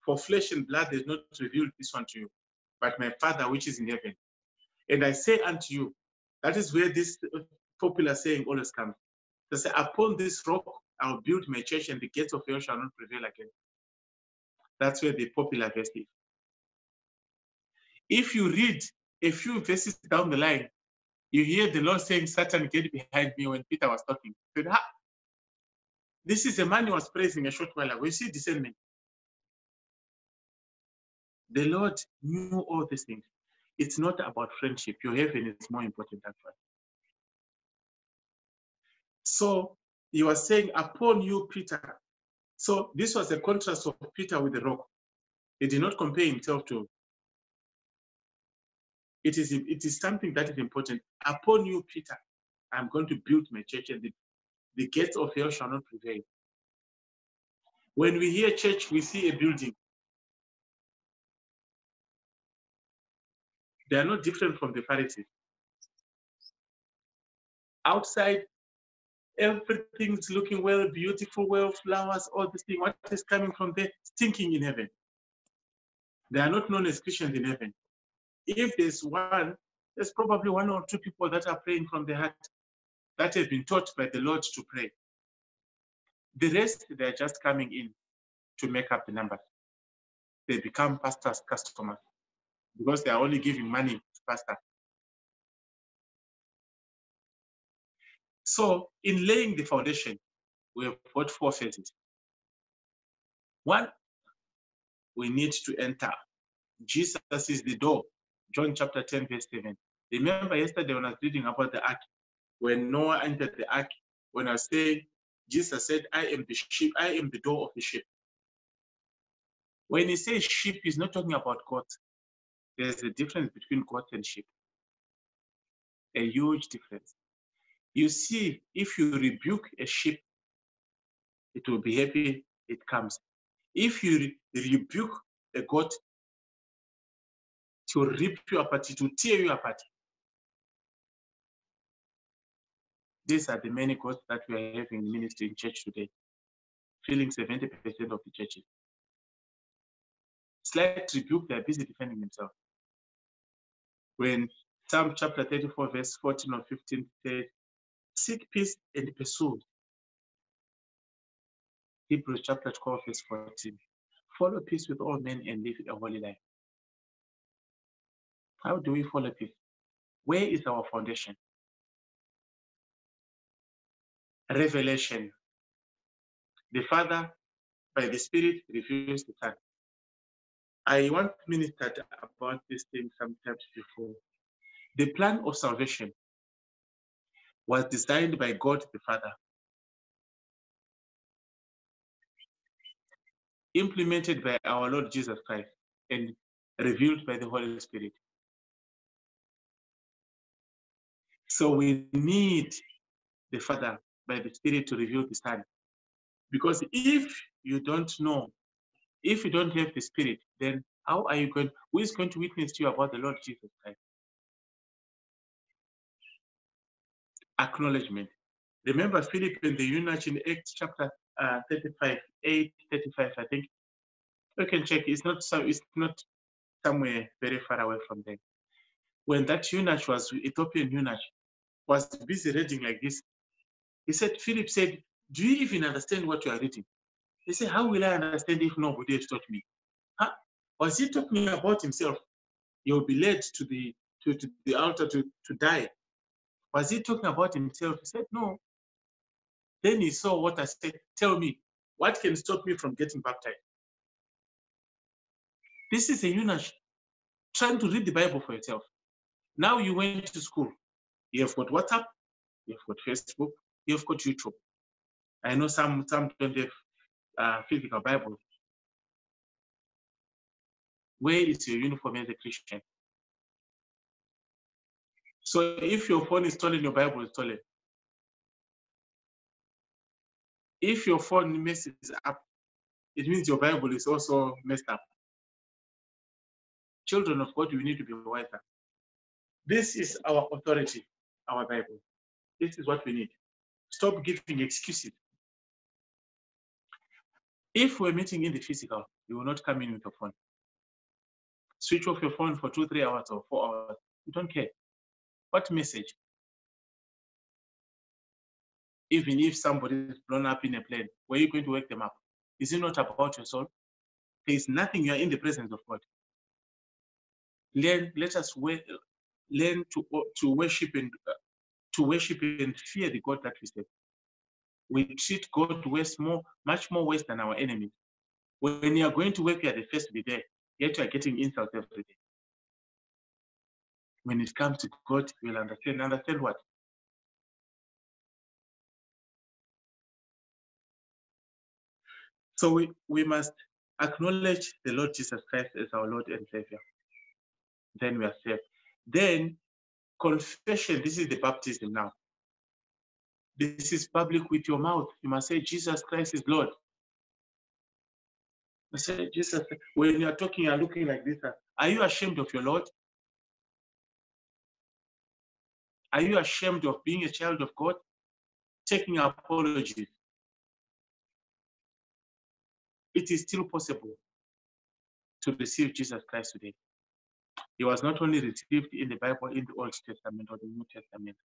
for flesh and blood has not revealed this one to you, but my Father which is in heaven. And I say unto you, that is where this popular saying always comes. They say, Upon this rock I'll build my church, and the gates of hell shall not prevail again. That's where the popular verse is. If you read a few verses down the line, you hear the Lord saying, Satan, get behind me when Peter was talking. Said, ha! This is a man who was praising a short while ago. You see discernment. The Lord knew all these things. It's not about friendship. Your heaven is more important than that. So he was saying, Upon you, Peter. So this was a contrast of Peter with the rock. He did not compare himself to. It is, it is something that is important. Upon you, Peter, I'm going to build my church, and the, the gates of hell shall not prevail. When we hear church, we see a building. They are not different from the Pharisees. Outside, everything's looking well, beautiful, well, flowers, all this thing. What is coming from there? Stinking in heaven. They are not known as Christians in heaven. If there's one, there's probably one or two people that are praying from the heart that have been taught by the Lord to pray. The rest, they're just coming in to make up the number. They become pastors' customers because they are only giving money to pastor. So in laying the foundation, we have put four phases. One, we need to enter. Jesus is the door. John chapter 10, verse 7. Remember yesterday when I was reading about the ark, when Noah entered the ark, when I say Jesus said, I am the sheep, I am the door of the sheep. When he says sheep, he's not talking about goats. There's a difference between goat and sheep. A huge difference. You see, if you rebuke a sheep, it will be happy, it comes. If you re rebuke a goat, to rip you apart, to tear you apart. These are the many goats that we are having in ministry in church today, filling 70% of the churches. Slight rebuke, they are busy defending themselves. When Psalm chapter 34, verse 14 or 15 says, Seek peace and pursue. Hebrews chapter 12, verse 14. Follow peace with all men and live a holy life. How do we follow peace? Where is our foundation? Revelation. The Father, by the Spirit, reveals the Son. I once ministered about this thing sometimes before. The plan of salvation was designed by God the Father, implemented by our Lord Jesus Christ, and revealed by the Holy Spirit. So we need the Father by the Spirit to reveal the Son. Because if you don't know, if you don't have the Spirit, then how are you going? Who is going to witness to you about the Lord Jesus Christ? Acknowledgement. Remember Philip and the eunuch in Acts chapter uh, 35, 8, 35, I think. You can check. It's not so. It's not somewhere very far away from there. When that eunuch was Ethiopian eunuch, was busy reading like this. He said, Philip said, Do you even understand what you are reading? He said, How will I understand if nobody taught me? Huh? Was he talking about himself? He will be led to the to, to the altar to, to die. Was he talking about himself? He said, No. Then he saw what I said. Tell me, what can stop me from getting baptized? This is a eunuch trying to read the Bible for yourself. Now you went to school. You have got WhatsApp, you've got Facebook, you've got YouTube. I know some some don't have uh, physical Bible. Where is your uniform as a Christian? So if your phone is stolen, your Bible is stolen. If your phone messes up, it means your Bible is also messed up. Children of God, we need to be wiser. This is our authority our Bible. This is what we need. Stop giving excuses. If we're meeting in the physical, you will not come in with your phone. Switch off your phone for two, three hours or four hours. You don't care. What message? Even if somebody is blown up in a plane, were you going to wake them up? Is it not about your soul? There is nothing, you are in the presence of God. Learn, let us learn to, to worship and uh, to worship and fear the God that we serve. we treat God worse, more, much more worse than our enemies. When you are going to work, you are the first to be there, yet you are getting insults every day. When it comes to God, you'll understand. Understand what? So we, we must acknowledge the Lord Jesus Christ as our Lord and Savior. Then we are saved. Then confession, this is the baptism now. This is public with your mouth. You must say, Jesus Christ is Lord. I say, Jesus, when you are talking, you are looking like this. Are you ashamed of your Lord? Are you ashamed of being a child of God? Taking apology. It is still possible to receive Jesus Christ today. He was not only received in the Bible, in the Old Testament or the New Testament.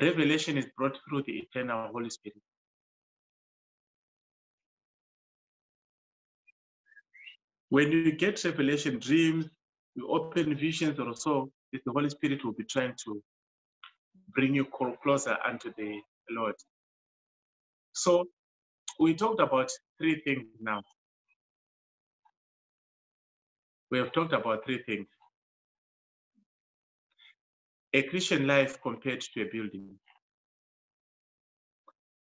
Revelation is brought through the eternal Holy Spirit. When you get revelation, dreams, you open visions or so, it's the Holy Spirit will be trying to bring you closer unto the Lord. So we talked about three things now. We have talked about three things. A Christian life compared to a building.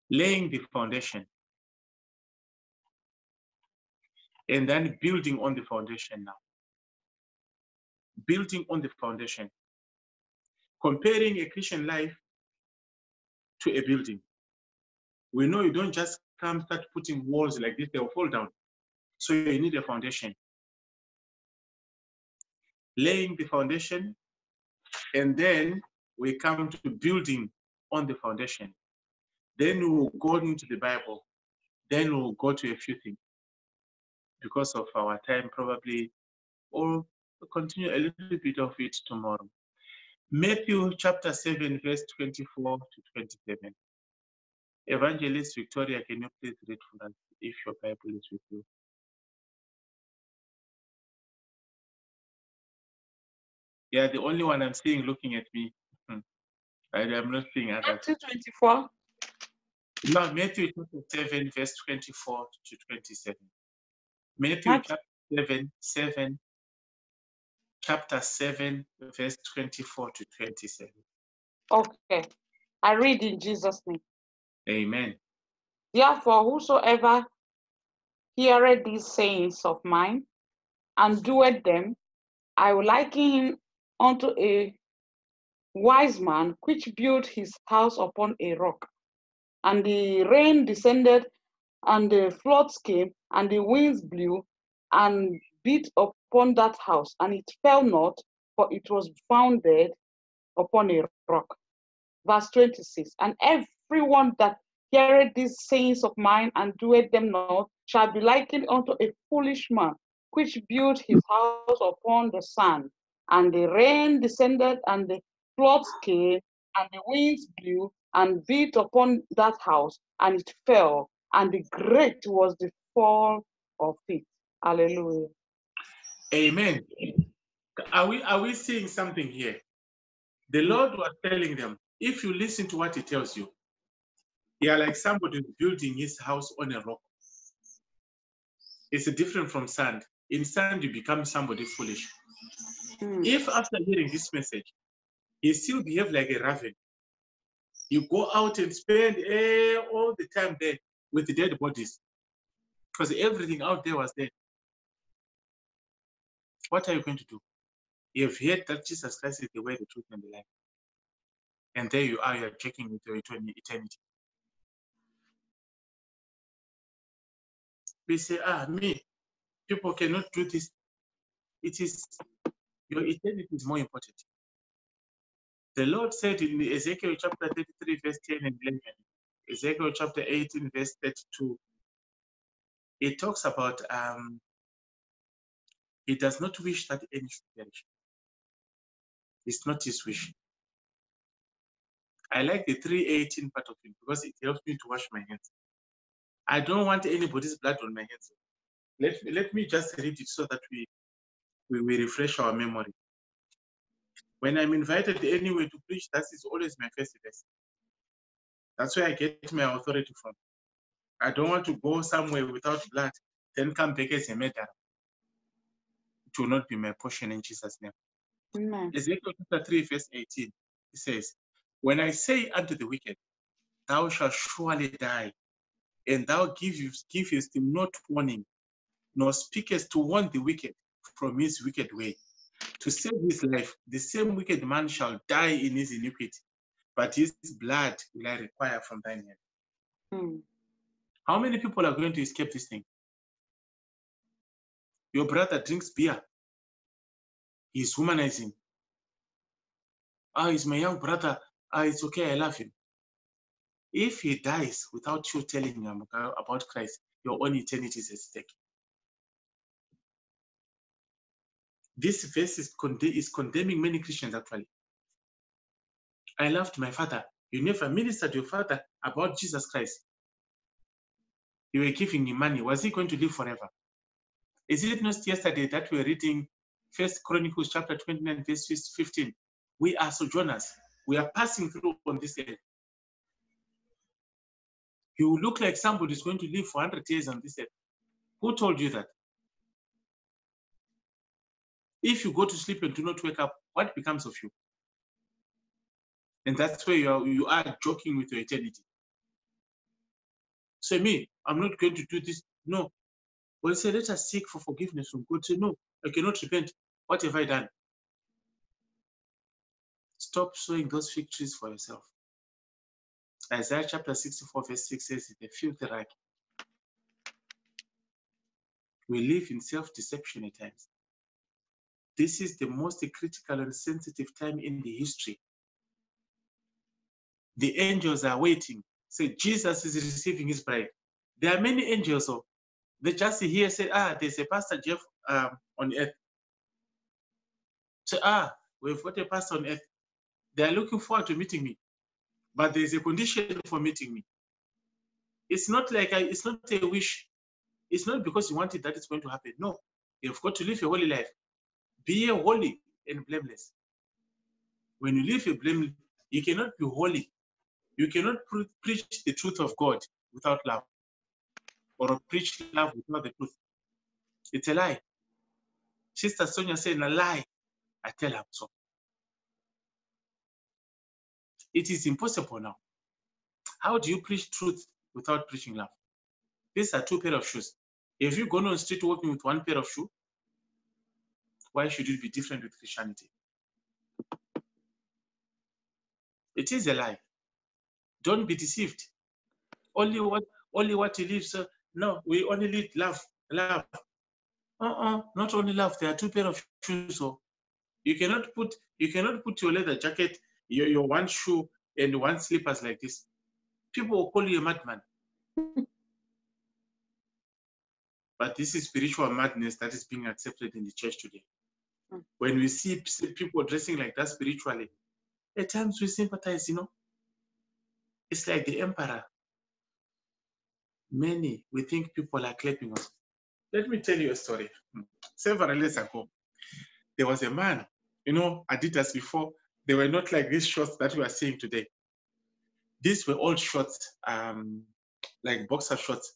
Laying the foundation. And then building on the foundation now. Building on the foundation. Comparing a Christian life to a building. We know you don't just come start putting walls like this, they'll fall down. So you need a foundation. Laying the foundation, and then we come to building on the foundation. Then we will go into the Bible. Then we'll go to a few things. Because of our time, probably, or continue a little bit of it tomorrow. Matthew chapter 7, verse 24 to 27. Evangelist Victoria, can you please read for us if your Bible is with you? Yeah, the only one I'm seeing looking at me. Hmm. I am not seeing others. Matthew 24. No, Matthew chapter 7, verse 24 to 27. Matthew Matthew- chapter 7, 7, chapter 7, verse 24 to 27. Okay. I read in Jesus' name. Amen. Therefore, whosoever heareth these sayings of mine and doeth them, I will liken him unto a wise man which built his house upon a rock. And the rain descended, and the floods came, and the winds blew and beat upon that house, and it fell not, for it was founded upon a rock. Verse 26 And everyone that heareth these sayings of mine and doeth them not shall be likened unto a foolish man which built his house upon the sand. And the rain descended, and the floods came, and the winds blew and beat upon that house, and it fell, and the great was the fall of it. Hallelujah. Amen. Are we are we seeing something here? The Lord was telling them, if you listen to what He tells you, you are like somebody building his house on a rock. It's different from sand. In sand, you become somebody foolish. Mm. If after hearing this message, you still behave like a raven, you go out and spend eh, all the time there with the dead bodies, because everything out there was dead. What are you going to do? You have heard that Jesus Christ is the way, the truth, and the life. And there you are, you're checking with your eternity. We say, ah, me, people cannot do this. It is your eternity is more important. The Lord said in Ezekiel chapter 33, verse 10 and 11, Ezekiel chapter 18, verse 32, it talks about um, he does not wish that any should perish. It's not his wish. I like the 318 part of it because it helps me to wash my hands. I don't want anybody's blood on my hands. Let me, let me just read it so that we, we, we refresh our memory. When I'm invited anywhere to preach, that is always my first verse. That's where I get my authority from. I don't want to go somewhere without blood, then come back as a murderer. It will not be my portion in Jesus' name. Amen. Ezekiel chapter 3, verse 18, it says, When I say unto the wicked, Thou shalt surely die, and thou givest, givest him not warning, nor speakest to warn the wicked from his wicked way, to save his life, the same wicked man shall die in his iniquity, but his blood will I require from thine hand. Hmm. How many people are going to escape this thing? Your brother drinks beer. He's humanizing. Ah, he's my young brother. Ah, it's okay, I love him. If he dies without you telling him about Christ, your own eternity is at stake. This verse is, is condemning many Christians actually. I loved my father. You never ministered your father about Jesus Christ. You were giving him money. Was he going to live forever? Is it not yesterday that we were reading First Chronicles chapter 29, verse 15? We are sojourners. We are passing through on this earth. You look like somebody is going to live for 100 years on this earth. Who told you that? If you go to sleep and do not wake up, what becomes of you? And that's where you are, you are joking with your eternity. Say, me, I'm not going to do this. No. Well, say, let us seek for forgiveness from God. Say, no, I cannot repent. What have I done? Stop sowing those fig trees for yourself. Isaiah chapter 64, verse 6 says, The filthy rag. We live in self deception at times. This is the most critical and sensitive time in the history. The angels are waiting. Say, Jesus is receiving his bride. There are many angels. So they just hear, say, ah, there's a Pastor Jeff um, on earth. So ah, we've got a pastor on earth. They are looking forward to meeting me. But there's a condition for meeting me. It's not like I, it's not a wish. It's not because you want it that it's going to happen. No, you've got to live a holy life. Be a holy and blameless. When you live a blameless, you cannot be holy. You cannot pre- preach the truth of God without love, or preach love without the truth. It's a lie. Sister Sonia saying a lie. I tell her so. It is impossible now. How do you preach truth without preaching love? These are two pair of shoes. If you go on street walking with one pair of shoe, why should it be different with Christianity? It is a lie. Don't be deceived. Only what only what lives. Uh, No, we only need love. Love. Uh-uh, not only love. There are two pair of shoes. So you cannot put you cannot put your leather jacket, your, your one shoe and one slippers like this. People will call you a madman. [LAUGHS] but this is spiritual madness that is being accepted in the church today. Mm. When we see people dressing like that spiritually, at times we sympathize, you know. It's like the emperor. Many, we think people are clapping us. Let me tell you a story. Hmm. Several years ago, there was a man, you know, Adidas before, they were not like these shorts that we are seeing today. These were all shorts, um, like boxer shorts,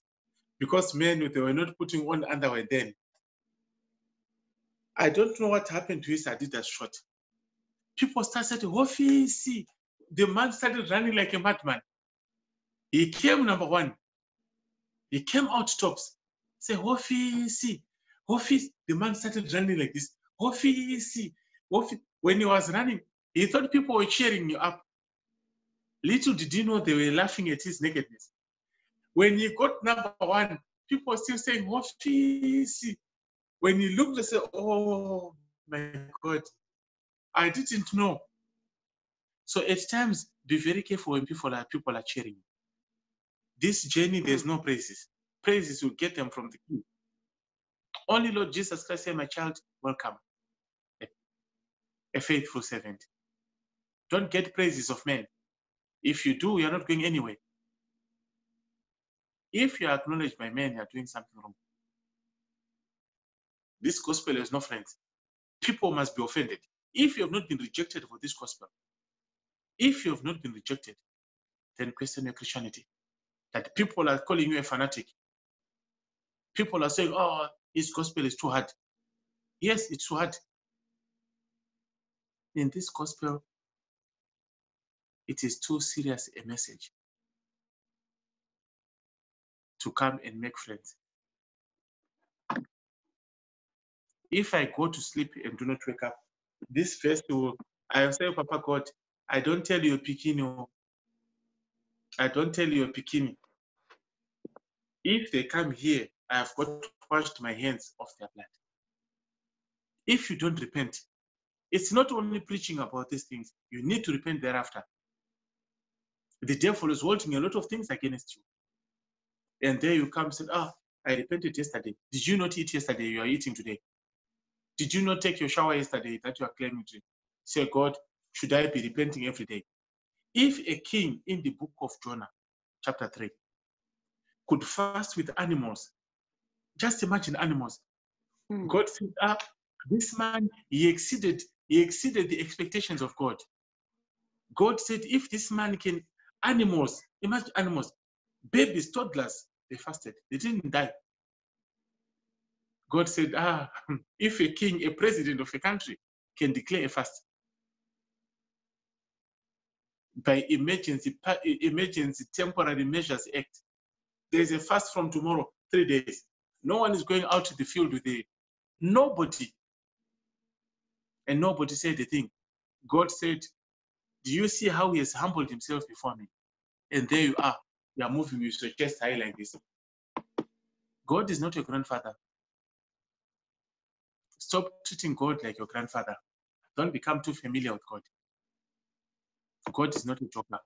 because men, they were not putting on underwear then. I don't know what happened to his Adidas short. People started to, see, The man started running like a madman. He came number one. He came out tops. Say, Hofi, see. office. The man started running like this. Office, office. When he was running, he thought people were cheering you up. Little did he know they were laughing at his nakedness. When he got number one, people were still saying, Hofi, see. When he looked, they said, oh my God, I didn't know. So at times, be very careful when people are people are cheering. This journey, there's mm. no praises. Praises will get them from the king. Only Lord Jesus Christ said, My child, welcome. A, a faithful servant. Don't get praises of men. If you do, you're not going anywhere. If you are acknowledged by men, you're doing something wrong. This gospel has no friends. People must be offended. If you have not been rejected for this gospel, if you have not been rejected, then question your Christianity. That people are calling you a fanatic. People are saying, oh, his gospel is too hard. Yes, it's too hard. In this gospel, it is too serious a message to come and make friends. If I go to sleep and do not wake up, this will, I say, Papa God, I don't tell you bikini. oh. I don't tell you a bikini. If they come here, I have got to wash my hands of their blood. If you don't repent, it's not only preaching about these things, you need to repent thereafter. The devil is holding a lot of things against you. And there you come and say, Ah, I repented yesterday. Did you not eat yesterday? You are eating today. Did you not take your shower yesterday that you are claiming to? Say, God, should I be repenting every day? If a king in the book of Jonah, chapter 3, could fast with animals, just imagine animals. Mm. God said, ah, this man, he exceeded, he exceeded the expectations of God. God said, if this man can, animals, imagine animals, babies, toddlers, they fasted. They didn't die. God said, ah, [LAUGHS] if a king, a president of a country can declare a fast by emergency, emergency temporary measures act, there is a fast from tomorrow, three days. No one is going out to the field with a nobody. And nobody said a thing. God said, Do you see how he has humbled himself before me? And there you are. You are moving with your chest high like this. God is not your grandfather. Stop treating God like your grandfather. Don't become too familiar with God. God is not a joker.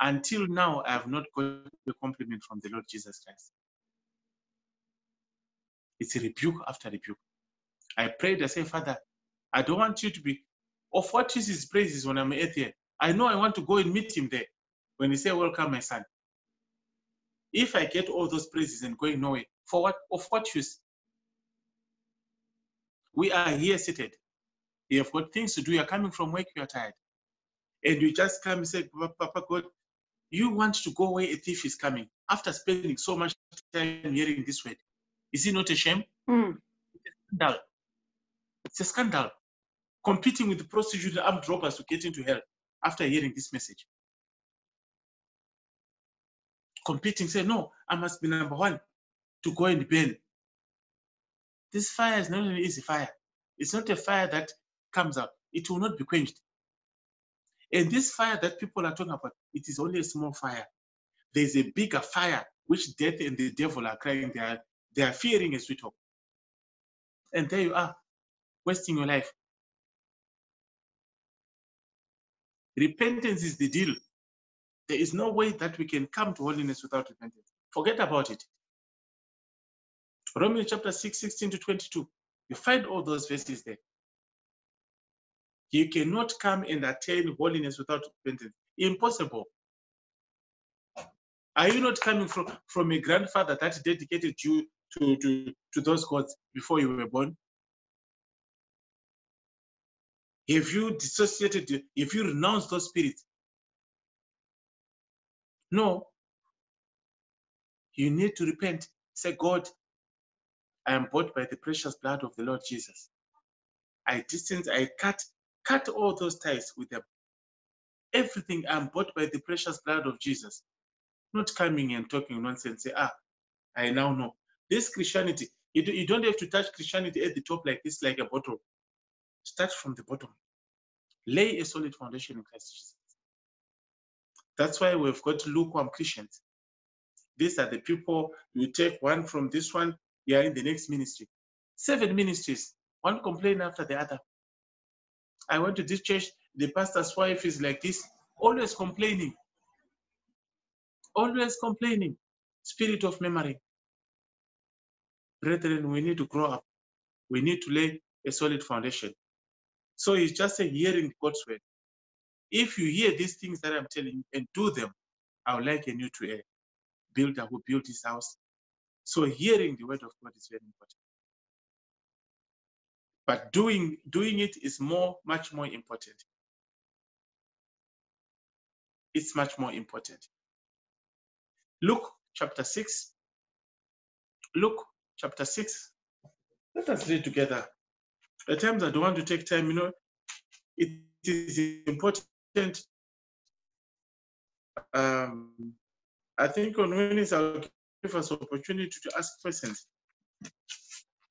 Until now, I have not got a compliment from the Lord Jesus Christ. It's a rebuke after rebuke. I prayed, I say, Father, I don't want you to be of what his praises when I'm at here. I know I want to go and meet him there. When he say, Welcome, my son. If I get all those praises and going nowhere, for what of what use? We are here seated. You have got things to do. You're coming from work, you are tired. And you just come and say, Papa God, you want to go where a thief is coming after spending so much time hearing this word. Is it not a shame? Mm. Scandal. It's a scandal. Competing with the prostitute and armed robbers to get into hell after hearing this message. Competing, say, no, I must be number one to go and burn. This fire is not an easy fire. It's not a fire that comes out. It will not be quenched. And this fire that people are talking about, it is only a small fire. There's a bigger fire which death and the devil are crying. They are, they are fearing as we talk. And there you are, wasting your life. Repentance is the deal. There is no way that we can come to holiness without repentance. Forget about it. Romans chapter 6, 16 to 22. You find all those verses there. You cannot come and attain holiness without repentance. Impossible. Are you not coming from, from a grandfather that dedicated you to, to, to those gods before you were born? If you dissociated, if you renounced those spirits? No. You need to repent. Say, God, I am bought by the precious blood of the Lord Jesus. I distance, I cut, cut all those ties with them. Everything I'm bought by the precious blood of Jesus. Not coming and talking nonsense. Say, ah, I now know. This Christianity, you, do, you don't have to touch Christianity at the top like this, like a bottle. Start from the bottom. Lay a solid foundation in Christ Jesus. That's why we've got lukewarm Christians. These are the people you take one from this one, you are in the next ministry. Seven ministries, one complaint after the other. I went to this church, the pastor's wife is like this, always complaining. Always complaining. Spirit of memory. Brethren, we need to grow up. We need to lay a solid foundation. So it's just a hearing God's word. If you hear these things that I'm telling you and do them, I would like you to uh, a builder who built his house. So hearing the word of God is very important. But doing doing it is more, much more important. it's much more important. Luke chapter 6. Luke chapter 6. Let us read together. At times I don't want to take time, you know, it is important. Um, I think on Wednesday I'll give us opportunity to ask questions.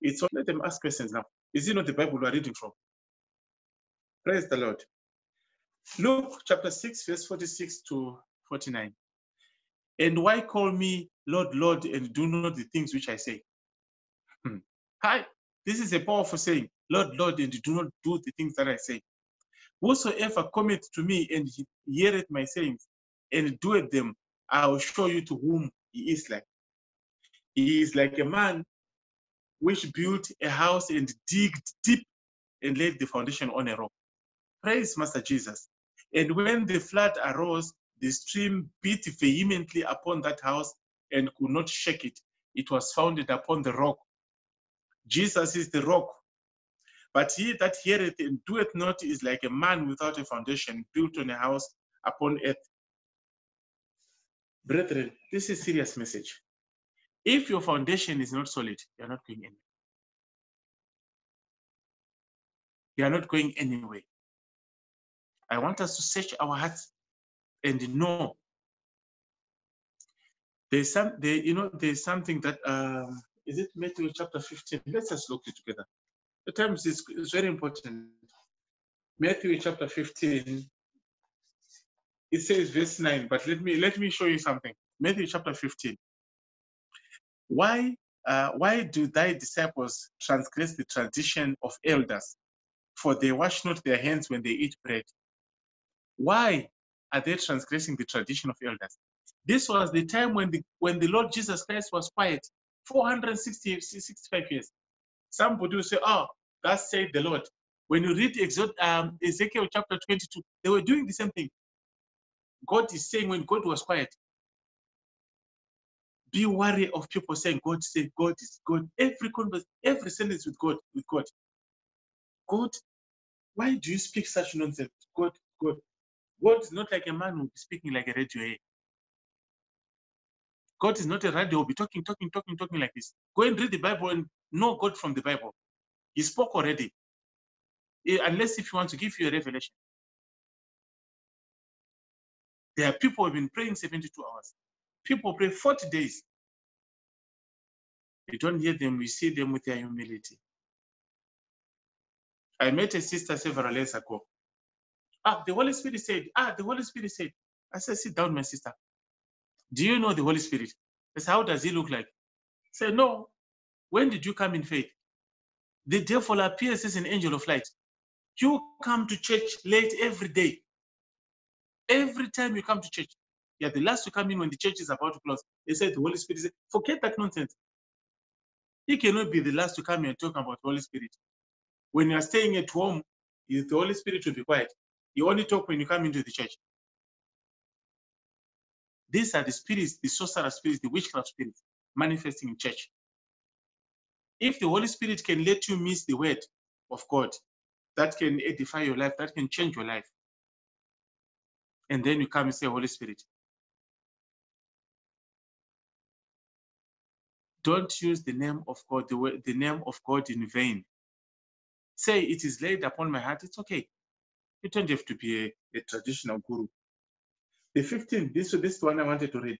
It's all let them ask questions now. Is it not the Bible we are reading from? Praise the Lord. Luke chapter 6, verse 46 to 49. And why call me Lord, Lord, and do not the things which I say? Hmm. Hi, this is a powerful saying, Lord, Lord, and do not do the things that I say. Whosoever cometh to me and he- heareth my sayings and doeth them, I will show you to whom he is like. He is like a man which built a house and digged deep and laid the foundation on a rock. Praise Master Jesus. And when the flood arose, the stream beat vehemently upon that house and could not shake it. It was founded upon the rock. Jesus is the rock. But he that heareth and doeth not is like a man without a foundation built on a house upon earth. Brethren, this is serious message. If your foundation is not solid, you're not going anywhere. You are not going anywhere. I want us to search our hearts and know there's some there, you know, there's something that um is it Matthew chapter 15? Let's just look it together. The times is is very important. Matthew chapter 15. It says verse 9, but let me let me show you something. Matthew chapter 15. Why uh, why do thy disciples transgress the tradition of elders? For they wash not their hands when they eat bread. Why are they transgressing the tradition of elders? This was the time when the when the Lord Jesus Christ was quiet, 460 65 years. Somebody will say, Oh, that said the Lord. When you read Exod, um, Ezekiel chapter 22, they were doing the same thing. God is saying when God was quiet, be wary of people saying God say God is God. Every converse, every sentence with God, with God. God, why do you speak such nonsense? God, God. God is not like a man who is speaking like a radio. God is not a radio, who will be talking, talking, talking, talking like this. Go and read the Bible and know God from the Bible. He spoke already. Eh, Unless if you want to give you a revelation. There are people who have been praying 72 hours. People pray 40 days. You don't hear them, you see them with their humility. I met a sister several years ago. Ah, the Holy Spirit said, ah, the Holy Spirit said. I said, sit down, my sister. Do you know the Holy Spirit? I said, how does he look like? Say, no. When did you come in faith? The devil appears as an angel of light. You come to church late every day. Every time you come to church, you're the last to come in when the church is about to close. They said the Holy Spirit said, forget that nonsense. He cannot be the last to come and talk about Holy Spirit. When you're staying at home, you- the Holy Spirit will be quiet. You only talk when you come into the church. These are the spirits, the sorcerer spirits, the witchcraft spirits manifesting in church. If the Holy Spirit can let you miss the word of God, that can edify your life, that can change your life. And then you come and say, Holy Spirit. Don't use the name of God, the, way, the name of God in vain. Say it is laid upon my heart, it's okay. You don't have to be a, a traditional guru. The 15, this, this is the one I wanted to read.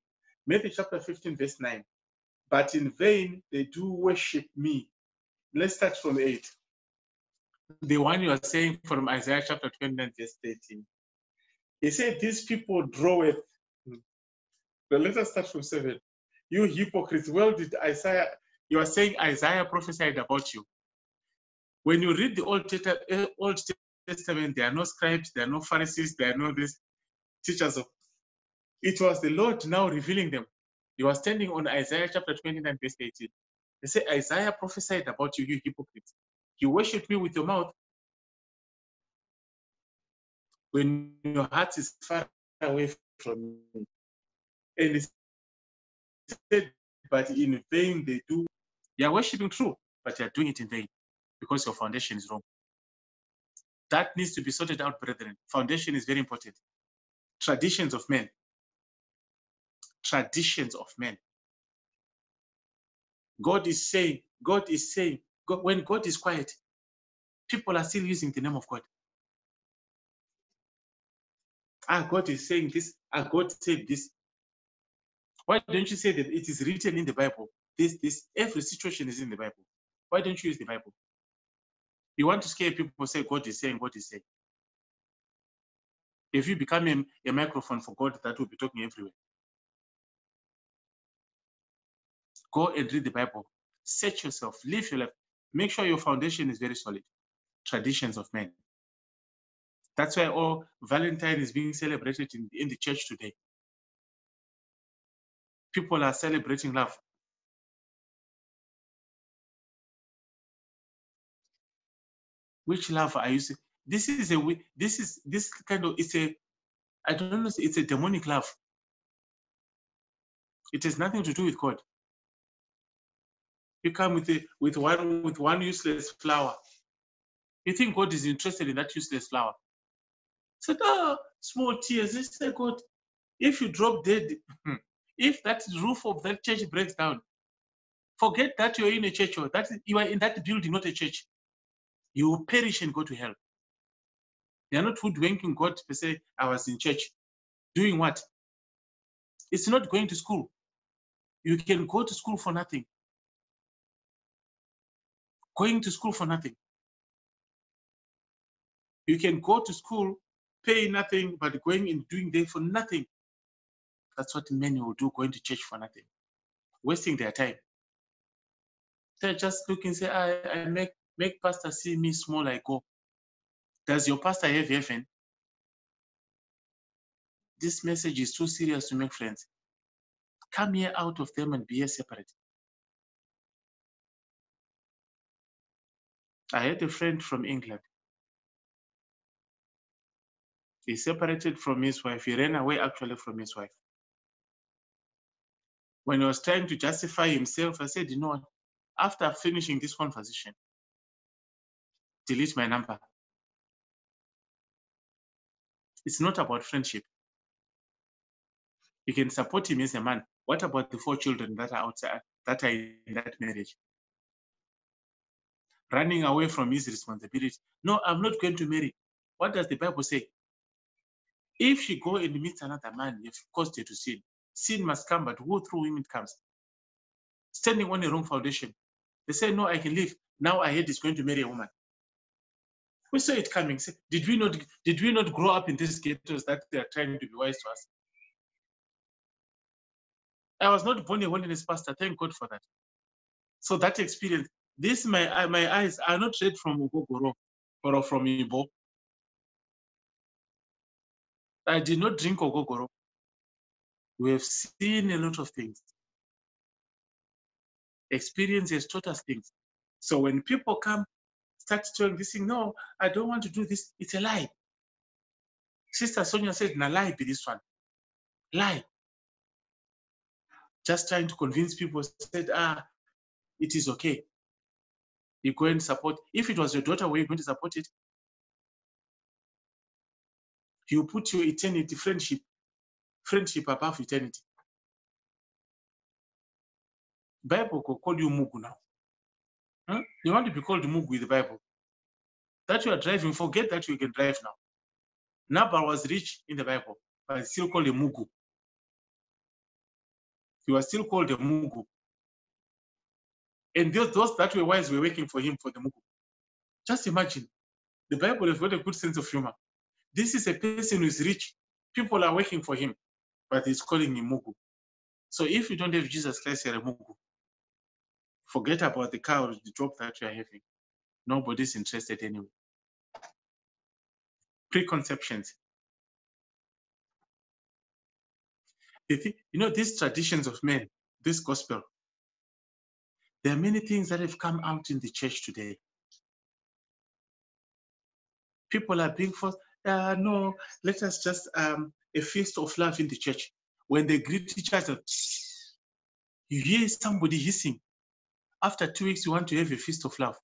Matthew chapter 15, verse 9. But in vain they do worship me. Let's start from 8. The one you are saying from Isaiah chapter 29, verse 13. He said, These people draw it. But let us start from 7. You hypocrites, well did Isaiah, you are saying Isaiah prophesied about you. When you read the Old, eh, Old Testament, there are no scribes, there are no Pharisees, there are no these teachers of. It was the Lord now revealing them. You are standing on Isaiah chapter 29, verse 18. They say, Isaiah prophesied about you, you hypocrites. You worship me with your mouth when your heart is far away from me. And but in vain they do. You are worshiping true, but you are doing it in vain because your foundation is wrong. That needs to be sorted out, brethren. Foundation is very important. traditions of men. Traditions of men. God is saying, God is saying, God, when God is quiet, people are still using the name of God. Ah, God is saying this. Ah, God said this. Why don't you say that it is written in the Bible? This, this, every situation is in the Bible. Why don't you use the Bible? You want to scare people, say God is saying, God is saying. If you become a, a microphone for God, that will be talking everywhere. Go and read the Bible. Set yourself. Live your life. Make sure your foundation is very solid. Traditions of men. That's why all Valentine is being celebrated in, in the church today. People are celebrating love. Which love are you? This is a this is this kind of it's a I don't know it's a demonic love. It has nothing to do with God. You come with a, with one with one useless flower. You think God is interested in that useless flower? Said, oh, small tears. He said, God, if you drop dead, [LAUGHS] hmm, if that roof of that church breaks down, forget that you're in a church or that you are in that building, not a church. You will perish and go to hell. They are not hoodwinking God to say, I was in church. Doing what? It's not going to school. You can go to school for nothing. Going to school for nothing. You can go to school, pay nothing, but going and doing there for nothing. That's what many will do, going to church for nothing, wasting their time. They're just looking, and say, I, I make make pastor see me small, I go. Does your pastor have heaven? This message is too serious to make friends. Come here out of them and be separate. I had a friend from England. He separated from his wife. He ran away actually from his wife. When he was trying to justify himself, I said, you know what? After finishing this conversation, delete my number. It's not about friendship. You can support him as a man. What about the four children that are outside, that are in that marriage? Running away from his responsibility. No, I'm not going to marry. What does the Bible say? If she go and meets another man, you've caused her to sin. Sin must come, but who through him it comes. Standing on a wrong foundation. They say, no, I can live. Now I heard he's going to marry a woman. We saw it coming. Did we not did we not grow up in these ghettos that they are trying to be wise to us? I was not born a holiness pastor. Thank God for that. So that experience, this my my eyes are not red from Ogogoro or from Ibo. I did not drink Ogogoro. We have seen a lot of things. Experience has taught us things. So when people come, start telling this thing, no, I don't want to do this, it's a lie. Sister Sonia said, na lie be this one. Lie. Just trying to convince people, said, ah, it is okay. You go and support. If it was your daughter, were you going to support it? You put your eternity friendship, friendship above eternity. Bible will call you Mugu now. Huh? You want to be called Mugu with the Bible. That you are driving, forget that you can drive now. Nabal was rich in the Bible, but still called a Mugu. You are still called a Mugu. And those, those that were wise were working for him for the Mugu. Just imagine. The Bible has got a good sense of humor. This is a person who is rich. People are working for him, but he's calling him Mugu. So if you don't have Jesus Christ, you're a Mugu. Forget about the car or the job that you're having. Nobody's interested anyway. Preconceptions. You know, these traditions of men, this gospel, there are many things that have come out in the church today. People are being forced, uh, no, let us just um, a feast of love in the church. When they greet each other, you hear somebody hissing. After two weeks, you want to have a feast of love.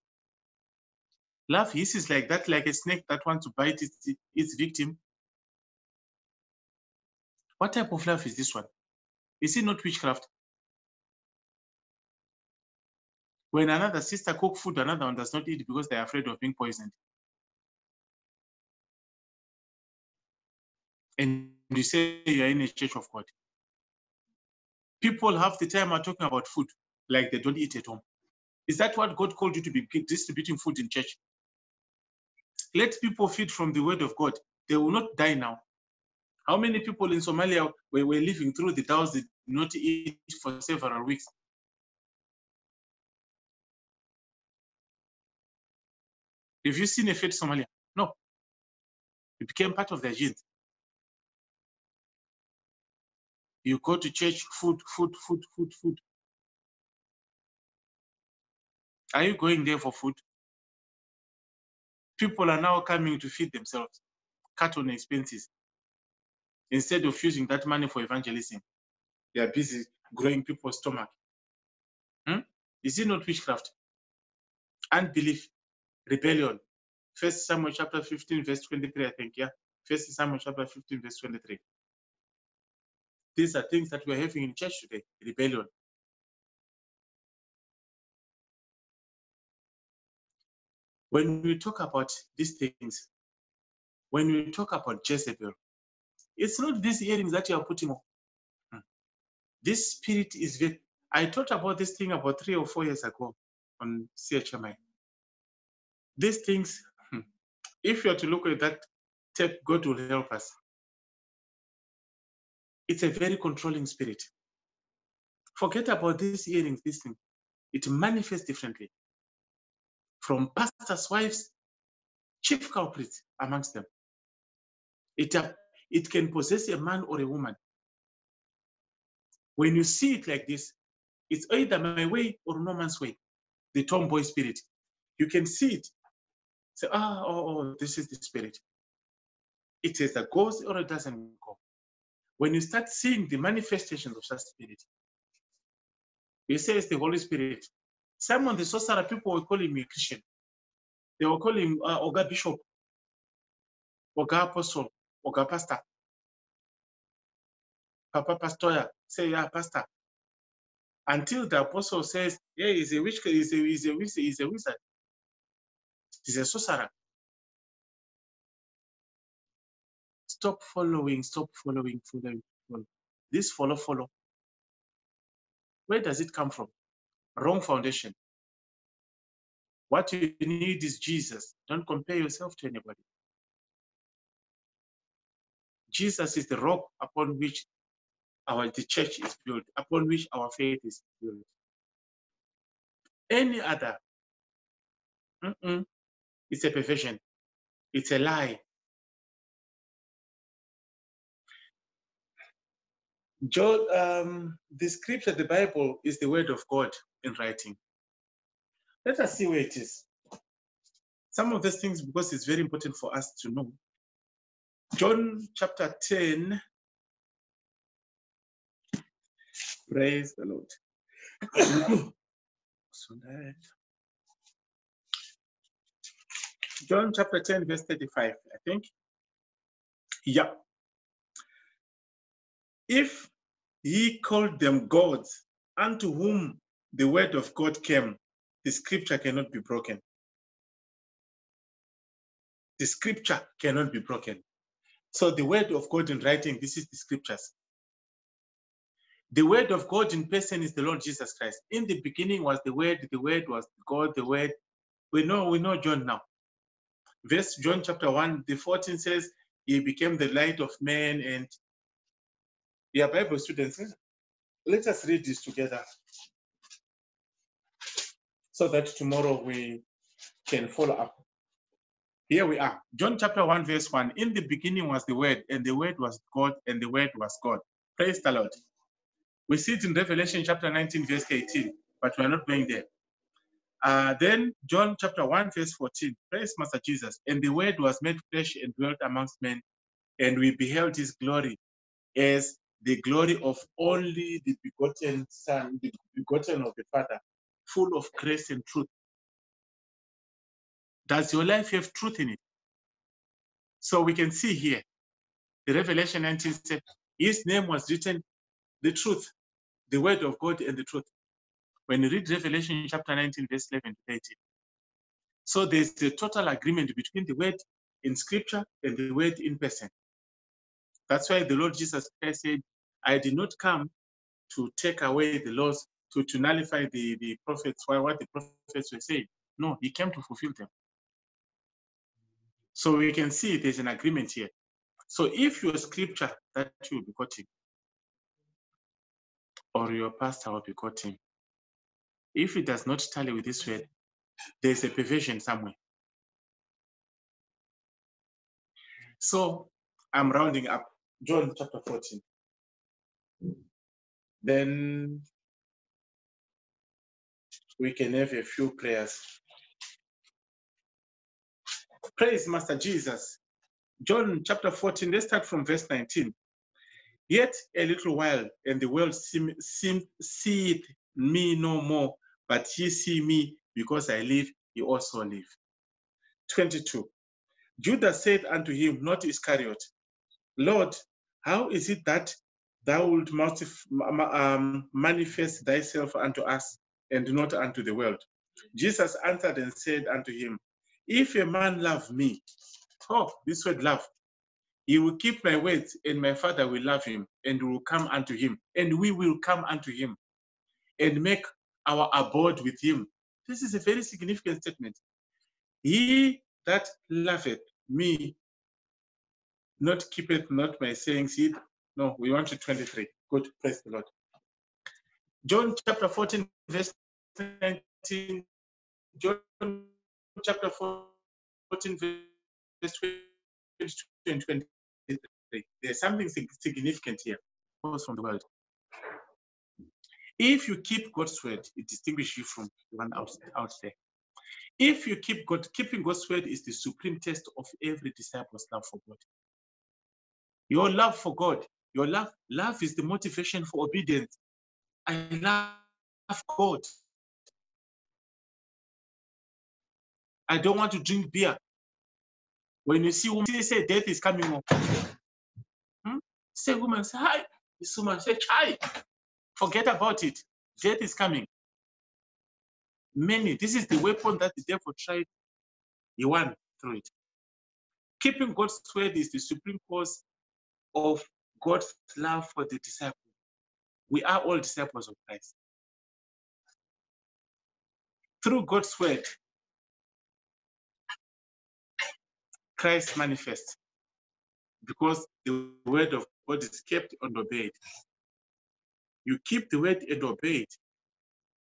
Love hisses like that, like a snake that wants to bite its, its victim. What type of love is this one? Is it not witchcraft? When another sister cook food, another one does not eat because they're afraid of being poisoned. And you say you're in a church of God. People half the time are talking about food like they don't eat at home. Is that what God called you to be distributing food in church? Let people feed from the word of God. They will not die now. How many people in Somalia were, were living through the drought did not eat for several weeks? Have you seen a fed Somalia? No. It became part of their genes. You go to church, food, food, food, food, food. Are you going there for food? People are now coming to feed themselves, cut on expenses. Instead of using that money for evangelism, they are busy growing people's stomach. Hmm? Is it not witchcraft? Unbelief, rebellion. First Samuel chapter 15, verse 23, I think, yeah. First Samuel chapter 15, verse 23. These are things that we're having in church today, rebellion. When we talk about these things, when we talk about Jezebel, it's not these earrings that you are putting on. Hmm. This spirit is very, I thought about this thing about three or four years ago on CHMI. These things, hmm, if you are to look at that tape, God will help us. It's a very controlling spirit. Forget about these earrings, this thing. It manifests differently. From pastors' wives, chief culprits amongst them. It, uh, it can possess a man or a woman. When you see it like this, it's either my way or no man's way, the tomboy spirit. You can see it. Say, ah, oh, oh, this is the spirit. It either goes or it doesn't. When you start seeing the manifestations of such spirit, you say it's the Holy Spirit. Simon the sorcerer, people were calling me a Christian. They were calling him uh, Oga Bishop, Oga Apostle, Oga Pastor. Papa Pastoya, say, yeah, Pastor. Until the apostle says, yeah, he's a witch, he's a, he's a, he's a wizard. He's a sorcerer. Stop following, stop following, following, following. This follow, follow. Where does it come from? Wrong foundation. What you need is Jesus. Don't compare yourself to anybody. Jesus is the rock upon which our the church is built, upon which our faith is built. Any other, mm -mm, it's a perversion, it's a lie. John, um, the scripture, the Bible, is the word of God in writing. Let us see where it is. Some of these things, because it's very important for us to know. John chapter 10. Praise the Lord. [COUGHS] John chapter 10, verse 35, I think. Yeah. If he called them gods unto whom the word of God came, the scripture cannot be broken. The scripture cannot be broken. So the word of God in writing, this is the scriptures. The word of God in person is the Lord Jesus Christ. In the beginning was the word, the word was God, the word. We know, we know John now. Verse John chapter 1, the 14 says, He became the light of men. And yeah, Bible students, let us read this together so that tomorrow we can follow up. Here we are. John chapter 1, verse 1. In the beginning was the Word, and the Word was God, and the Word was God. Praise the Lord. We see it in Revelation chapter 19, verse 18, but we're not going there. Uh, then John chapter 1, verse 14. Praise Master Jesus. And the Word was made flesh and dwelt amongst men, and we beheld his glory as the glory of only the begotten Son, the begotten of the Father, full of grace and truth. Does your life have truth in it? So we can see here, the Revelation 19 said, His name was written the truth, the word of God and the truth. When you read Revelation chapter 19, verse 11 to 13. So there's a total agreement between the word in scripture and the word in person. That's why the Lord Jesus Christ said, I did not come to take away the laws, to, to nullify the, the prophets, what the prophets were saying. No, he came to fulfill them. So we can see there's an agreement here. So if your scripture that you will be quoting, or your pastor will be quoting, if it does not tally with this word, there's a perversion somewhere. So I'm rounding up John chapter 14. Then we can have a few prayers. Praise Master Jesus. John chapter 14, let's start from verse 19. Yet a little while, and the world seem, seem, seeth me no more, but ye see me because I live, ye also live. 22. Judas said unto him, not Iscariot, Lord, how is it that thou wilt um, manifest thyself unto us and not unto the world? Jesus answered and said unto him, If a man love me, oh, this word love, he will keep my words, and my Father will love him, and will come unto him, and we will come unto him, and make our abode with him. This is a very significant statement. He that loveth me not keepeth not my sayings. He, no, we want to 23. Good, praise the Lord. John chapter 14, verse 19. John chapter 14, verse 22 and 23. There's something significant here. From the world. If you keep God's word, it distinguishes you from the one out, out there. If you keep God, keeping God's word is the supreme test of every disciple's love for God. Your love for God, your love, love is the motivation for obedience. I love God. I don't want to drink beer. When you see woman say death is coming up, hmm? say woman say hi. This woman say hi. Forget about it. Death is coming. Many, this is the weapon that the devil tried. He won through it. Keeping God's word is the supreme cause of God's love for the disciple. We are all disciples of Christ. Through God's word, Christ manifests because the word of God is kept and obeyed. You keep the word and obey it.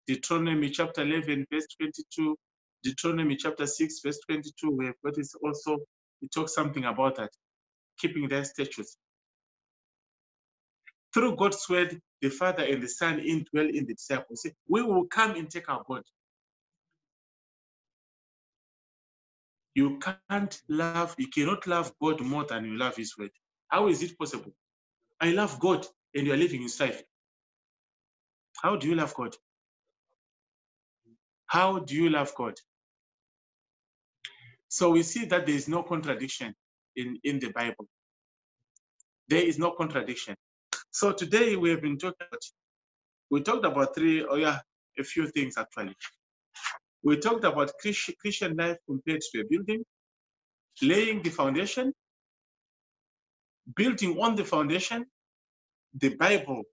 Deuteronomy chapter 11, verse 22, Deuteronomy chapter 6, verse 22, where God is also, it talks something about that, keeping their statutes. Through God's word, the Father and the Son indwell in the disciples. We will come and take our God. You can't love, you cannot love God more than you love His word. How is it possible? I love God and you are living in strife. How do you love God? How do you love God? So we see that there is no contradiction in, in the Bible. There is no contradiction. So today we have been talking about, we talked about three, oh yeah, a few things actually. We talked about Christian life compared to a building, laying the foundation, building on the foundation, the Bible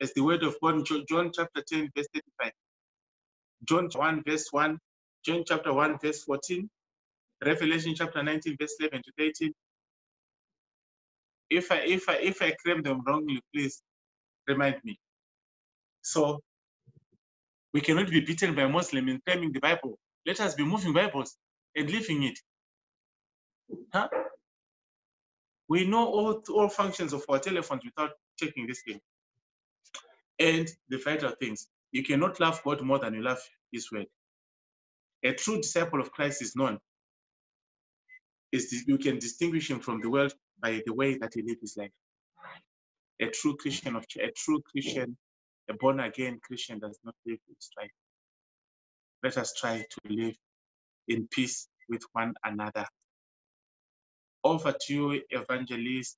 as the word of God John chapter 10, verse 35. John 1, verse 1, John chapter 1, verse 14, Revelation chapter 19, verse 11 to 13. If I if I if I claim them wrongly, please remind me. So we cannot be beaten by Muslim in claiming the Bible. Let us be moving Bibles and living it. Huh? We know all, all functions of our telephones without checking this thing and the vital things. You cannot love God more than you love His word. A true disciple of Christ is known. Is you can distinguish him from the world by the way that he lives his life. A true Christian of a true Christian, a born again Christian does not live in strife. Let us try to live in peace with one another. Over to you, Evangelist